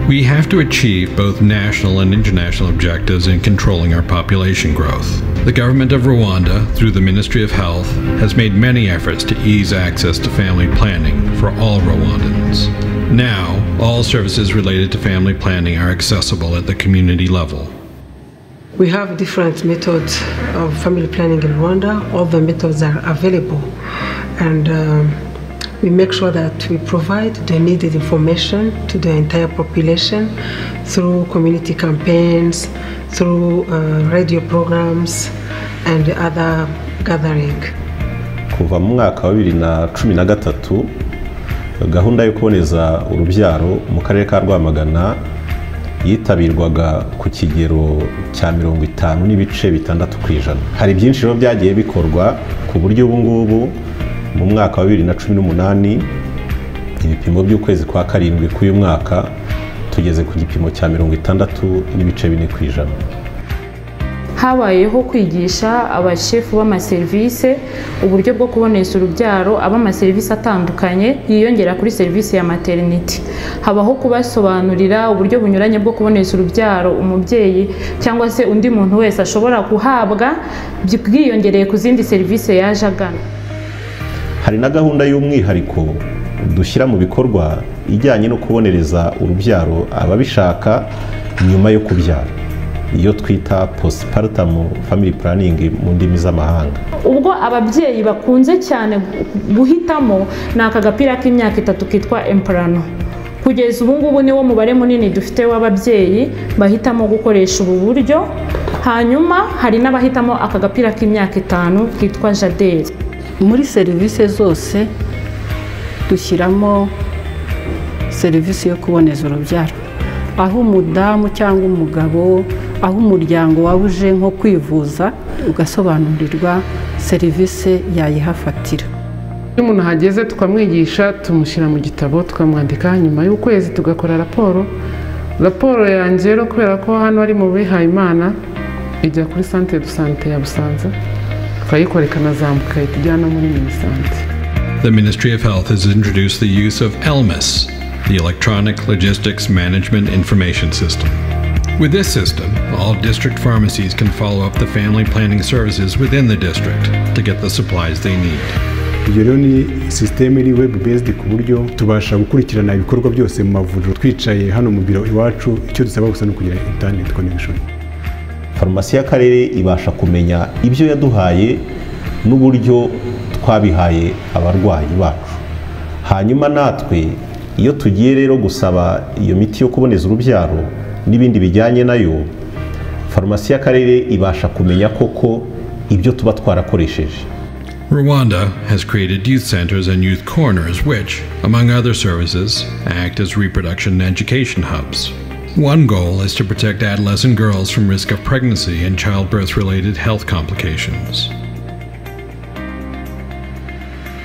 We have to achieve both national and international objectives in controlling our population growth. The government of Rwanda, through the Ministry of Health, has made many efforts to ease access to family planning for all Rwandans. Now, all services related to family planning are accessible at the community level. We have different methods of family planning in Rwanda. All the methods are available, and um, we make sure that we provide the needed information to the entire population through community campaigns, through uh, radio programs, and other gathering. kuva mu mwaka wa bibiri na cumi na gatatu gahunda yo kuboneza urubyaro mu karere ka rwamagana yitabirwaga ku kigero cya mirongo itanu n'ibice bitandatu ku ijana. Hari byinshi rero byagiye bikorwa ku buryo ubu ngubu mu mwaka wa bibiri na cumi n'umunani ibipimo by'ukwezi kwa karindwi k'uyu mwaka tugeze ku gipimo cya mirongo itandatu n'ibice bine ku ijana. Habayeho kwigisha abashefu b'amaserivisi uburyo bwo kuboneza urubyaro ab'amaserivisi atandukanye yiyongera kuri serivisi ya materiniti habaho kubasobanurira uburyo bunyuranye bwo kuboneza urubyaro umubyeyi cyangwa se undi muntu wese ashobora guhabwa bwiyongereye ku zindi serivisi yaje agana. Hari na gahunda y'umwihariko dushyira mu bikorwa ijyanye no kubonereza urubyaro ababishaka nyuma yo kubyara. Iyo twita postpartum family planning mu ndimi z'amahanga. Ubwo ababyeyi bakunze cyane guhitamo ni aka gapira k'imyaka itatu kitwa empurano kugeza ubu ngubu niwo mubare munini dufite w'ababyeyi bahitamo gukoresha ubu buryo hanyuma hari n'abahitamo aka gapira k'imyaka itanu kitwa jaderi muri serivisi zose dushyiramo serivisi yo kuboneza urubyaro. Aho umudamu cyangwa umugabo aho umuryango waba uje nko kwivuza ugasobanurirwa serivisi yayihafatira. Iyo umuntu ahageze tukamwigisha tumushyira mu gitabo tukamwandika nyuma y'ukwezi tugakora raporo. Raporo yanjye rero kubera ko hano ari mu bihaye imana ijya kuri santere do sante ya busanza tukayikora ikanazamuka igahita ijyana muri minisante The Ministry of Health has introduced the use of ELMIS, the Electronic Logistics Management Information System. With this system, all district pharmacies can follow up the family planning services within the district to get the supplies they need. iyo rero ni sisiteme iri webu bezidi ku buryo tubasha gukurikirana ibikorwa byose mu mavuriro. Twicaye hano mu biro iwacu icyo dusaba gusa ni ukugira interineti konegishoni farumasi y'akarere ibasha kumenya ibyo yaduhaye n'uburyo twabihaye abarwayi bacu. Hanyuma natwe iyo tugiye rero gusaba iyo miti yo kuboneza urubyaro n'ibindi bijyanye nayo farumasi y'akarere ibasha kumenya koko ibyo tuba twarakoresheje Rwanda has created youth centers and youth corners, which, among other services, act as reproduction and education hubs. One goal is to protect adolescent girls from risk of pregnancy and childbirth related health complications.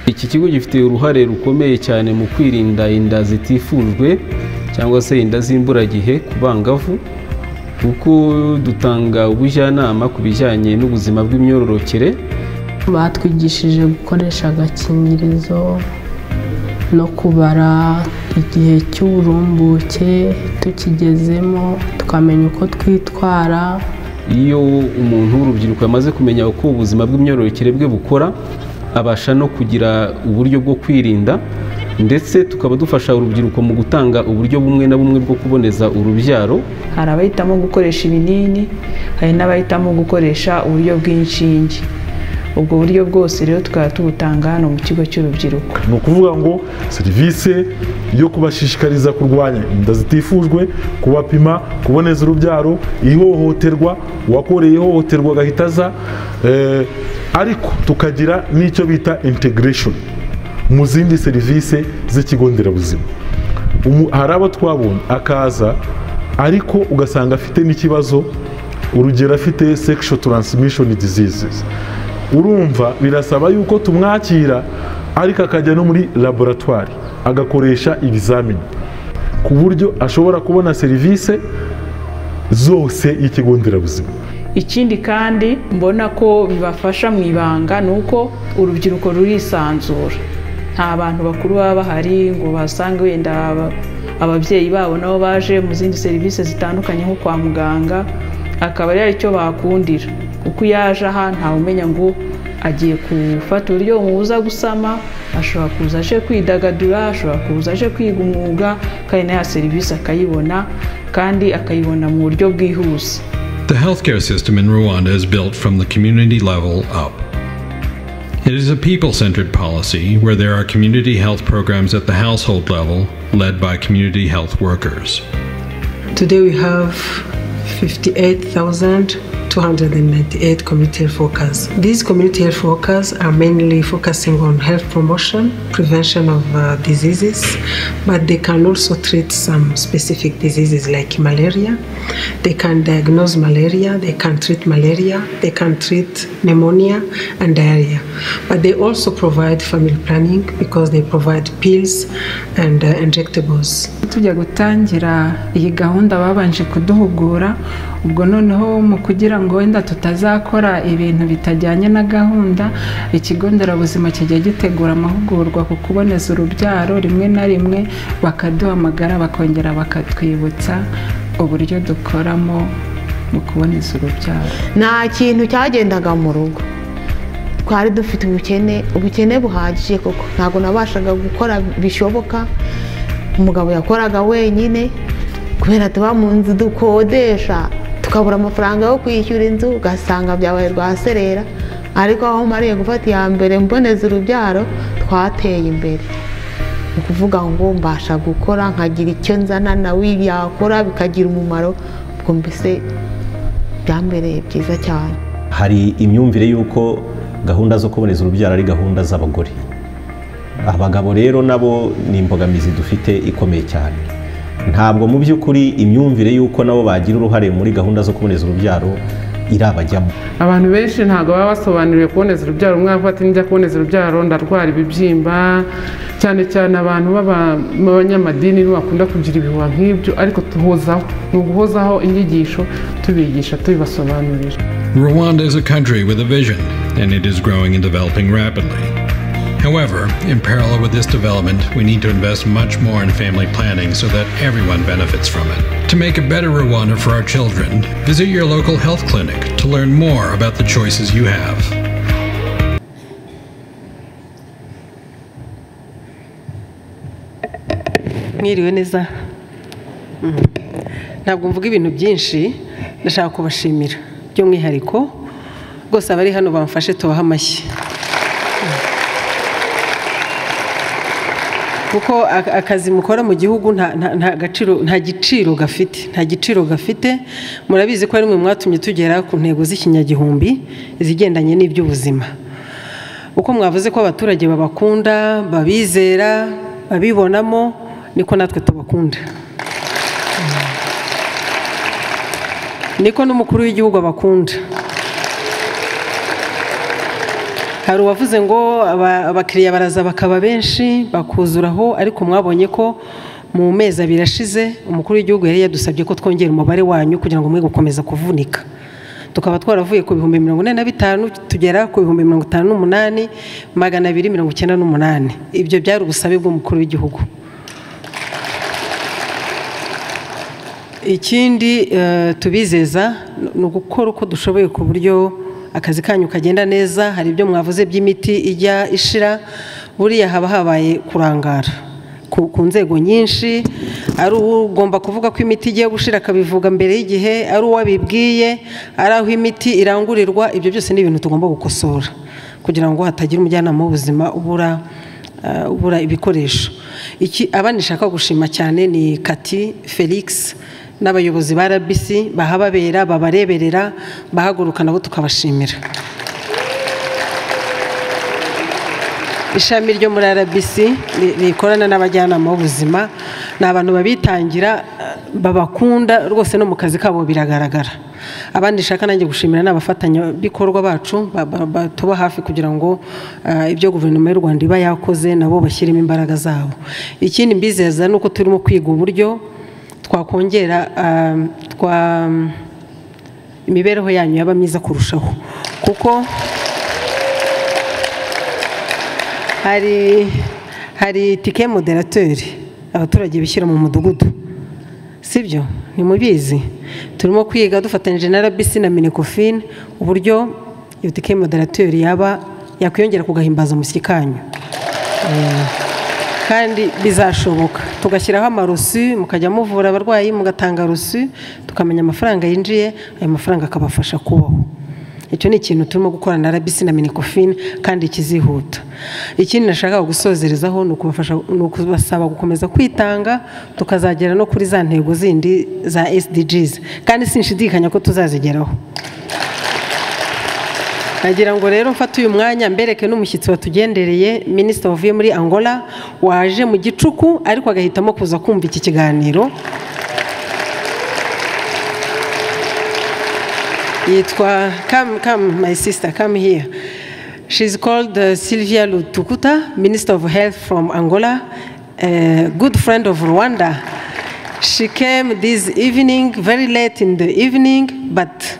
iki kigo gifite uruhare rukomeye cyane mu kwirinda inda zitifujwe cyangwa se inda z'imburagihe ku bangavu kuko dutanga ubujyanama ku bijyanye n'ubuzima bw'imyororokere. Batwigishije gukoresha agakingirizo no kubara igihe cy'uburumbuke tukigezemo tukamenya uko twitwara. Iyo umuntu w'urubyiruko yamaze kumenya uko ubuzima bw'imyororokere bwe bukora abasha no kugira uburyo bwo kwirinda ndetse tukaba dufasha urubyiruko mu gutanga uburyo bumwe na bumwe bwo kuboneza urubyaro. Hari abahitamo gukoresha ibinini hari n'abahitamo gukoresha uburyo bw'inshinge. Ubwo buryo bwose rero tukaba tubutanga hano mu kigo cy'urubyiruko. Ni ukuvuga ngo serivisi yo kubashishikariza kurwanya inda zitifujwe kubapima kuboneza urubyaro ihohoterwa uwakoreye ihohoterwa agahita aza ariko tukagira n'icyo bita integration. Mu zindi serivisi z'ikigo nderabuzima. Hari abo twabonye akaza ariko ugasanga afite n'ikibazo urugero afite sexual transmission diseases. Urumva birasaba yuko tumwakira ariko akajya no muri laboratwari agakoresha ibizamini. Ku buryo ashobora kubona serivisi zose y'ikigo nderabuzima. Ikindi kandi mbona ko bibafasha mu ibanga ni uko urubyiruko rurisanzura. Nta bantu bakuru baba bahari ngo basange wenda ababyeyi babo nabo baje mu zindi serivisi zitandukanye nko kwa muganga akaba ari cyo bakundira kuko iyo aje aha ntawumenya ngo agiye gufata uburyo bumubuza gusama ashobora kuza aje kwidagadura ashobora kuza aje kwiga umwuga kandi na ya serivisi akayibona kandi akayibona mu buryo bwihuse The healthcare system in Rwanda is built from the community level up. It is a people centered policy where there are community health programs at the household level led by community health workers. Today we have 58,298 community health workers. These community health workers are mainly focusing on health promotion, prevention of uh, diseases, but they can also treat some specific diseases like malaria. They can diagnose malaria, they can treat malaria, they can treat pneumonia and diarrhea. But they also provide family planning because they provide pills and uh, injectables. tujya gutangira iyi gahunda babanje kuduhugura ubwo noneho mu kugira ngo wenda tutazakora ibintu bitajyanye na gahunda ikigo nderabuzima kijya gitegura amahugurwa ku kuboneza urubyaro rimwe na rimwe bakaduhamagara bakongera bakatwibutsa uburyo dukoramo mu kuboneza urubyaro. Nta kintu cyagendaga mu rugo. Twari dufite ubukene ubukene buhagije koko. Ntabwo nabashaga gukora bishoboka. Umugabo yakoraga wenyine. Kubera tuba mu nzu dukodesha tukabura amafaranga yo kwishyura inzu ugasanga byabaye rwaserera ariko aho mariye gufata iya mbere mboneza urubyaro twateye imbere. Ni ukuvuga ngo mbasha gukora nkagira icyo nzana nawe yakora bikagira umumaro. Ubwo mbese byambereye byiza cyane. Hari imyumvire y'uko gahunda zo kuboneza urubyaro ari gahunda z'abagore. Abagabo rero nabo ni imbogamizi dufite ikomeye cyane. Ntabwo mu by'ukuri imyumvire y'uko nabo bagira uruhare muri gahunda zo kuboneza urubyaro irabajyamo. Abantu benshi ntabwo baba basobanuriwe kuboneza urubyaro. Umwe avuga ati njya kuboneza urubyaro ndarwara ibibyimba. Cyane cyane abantu b'abanyamadini bakunda kugira ibihuha nk'ibyo ariko tuhozaho ni uguhozaho inyigisho tubigisha tubibasobanurira Rwanda is a country with a vision, and it is growing and developing rapidly. However, in parallel with this development, we need to invest much more in family planning so that everyone benefits from it. To make a better Rwanda for our children, visit your local health clinic to learn more about the choices you have. mwiriwe neza Mm. ntabwo mvuga ibintu byinshi ndashaka kubashimira by'umwihariko rwose abari hano bamfashe tubahe amashyi kuko ak- akazi mukora mu gihugu nta giciro gafite nta giciro gafite. Murabizi ko ari mwe mwatumye tugera ku ntego z'ikinyagihumbi izigendanye n'iby'ubuzima. Uko mwavuze ko abaturage babakunda babizera babibonamo niko natwe tubakunda. Niko n'umukuru w'igihugu abakunda. Hari uwavuze ngo aba- abakiriya baraza bakaba benshi bakuzuraho ariko mwabonye ko mu mezi abiri ashize umukuru w'igihugu yari yadusabye ko twongera umubare wanyu kugira ngo mwe gukomeza kuvunika. Tukaba twaravuye ku bihumbi mirongo ine na bitanu tugera ku bihumbi mirongo itanu n'umunani magana abiri mirongo icyenda n'umunani. Ibyo byari ubusabe bw'umukuru w'igihugu. Ikindi eh, tubizeza ni ugukora uko dushoboye ku buryo akazi kanyu kagenda neza hari ibyo mwavuze by'imiti ijya ishira buriya haba habaye kurangara. Ku nzego nyinshi ari ugomba kuvuga ko imiti igiye gushira akabivuga mbere y'igihe ari uwabibwiye ari aho imiti irangurirwa ibyo byose ni ibintu tugomba gukosora kugira ngo hatagira umujyanama w'ubuzima ubura eh, ubura ibikoresho. Iki abandi nshaka gushima cyane ni kati felix n'abayobozi ba rbc bahababera babareberera bahaguruka nabo tukabashimira. Ishami ryo muri rbc ri- rikorana n'abajyanama b'ubuzima ni abantu babitangira babakunda rwose no mu kazi kabo biragaragara. Abandi nshaka nanjye gushimira ni abafatanyabikorwa bacu ba- ba- batuba hafi kugira ngo eh, ibyo guverinoma y'u rwanda iba yakoze nabo bashyiremo imbaraga zabo. Ikindi mbizeza ni uko turimo kwiga uburyo twakongera ah, twa imibereho yanyu yaba myiza kurushaho. Kuko hari hari tike moderateri abaturage bishyira mu mudugudu. Sibyo? Ntimubizi turimo kwiga dufatanyije na rbc na minecofin uburyo iyo tike moderateri yaba yakwiyongera ku gahimbazamusyi kanyu Eh, kandi bizashoboka. Tugashyiraho amarusi mukajya muvura abarwayi mugatanga rusi tukamenya amafaranga yinjiye ayo mafaranga akabafasha kubaho. Icyo ni ikintu turimo gukora na rbc na minicofin kandi kizihuta. Ikindi nashakaga gusozerezaho ni ukubasaba gukomeza kwitanga tukazagera no kuri za ntego zindi za sdgs kandi sinshidikanya ko tuzazigeraho. Nagira ngo rero mfate uyu mwanya mbereke n'umushyitsi watugendereye minisita wavuye muri angola waje mu gicuku ariko agahitamo kuza kumva iki kiganiro. Yitwa come come my sister come here. She's called uh, sylvia lutukuta minister of health from angola a good friend of rwanda. She came this evening very late in the evening but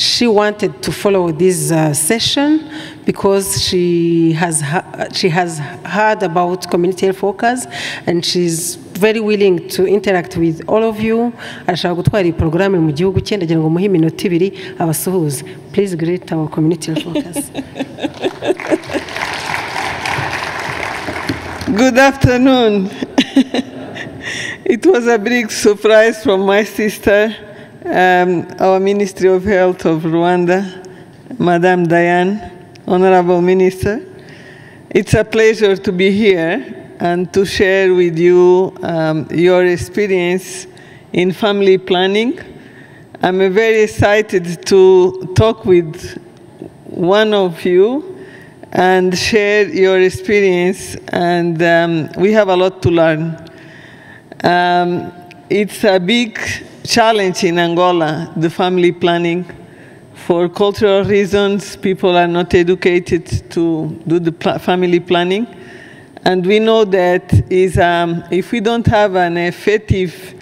she wanted to follow this uh, session because she has ha- she has heard about community health workers and she's very willing to interact with all of you. Arashaka gutwara iyi porogaramu mu gihugu cye ndagira ngo muhe iminota ibiri abasuhuze. Please greet our community workers. Good afternoon. it was a big surprise from my sister, um, our Ministry of Health of Rwanda, Madame Diane, Honorable Minister. It's a pleasure to be here and to share with you um, your experience in family planning. I'm very excited to talk with one of you and share your experience, and um, we have a lot to learn. Um, it's a big challenge in Angola, the family planning. For cultural reasons, people are not educated to do the pla- family planning. And we know that is, um, if we don't have an effective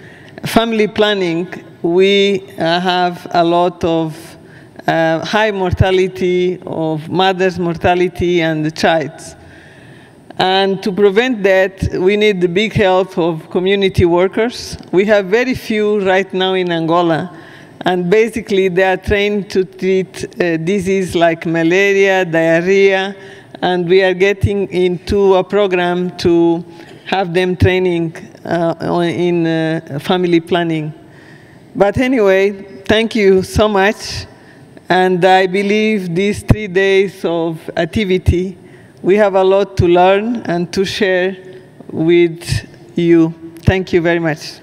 family planning, we uh, have a lot of uh, high mortality of mother's mortality and the child's. And to prevent that, we need the big help of community workers. We have very few right now in Angola, and basically they are trained to treat uh, disease like malaria, diarrhea, and we are getting into a program to have them training uh, in uh, family planning. But anyway, thank you so much. And I believe these three days of activity, we have a lot to learn and to share with you. Thank you very much.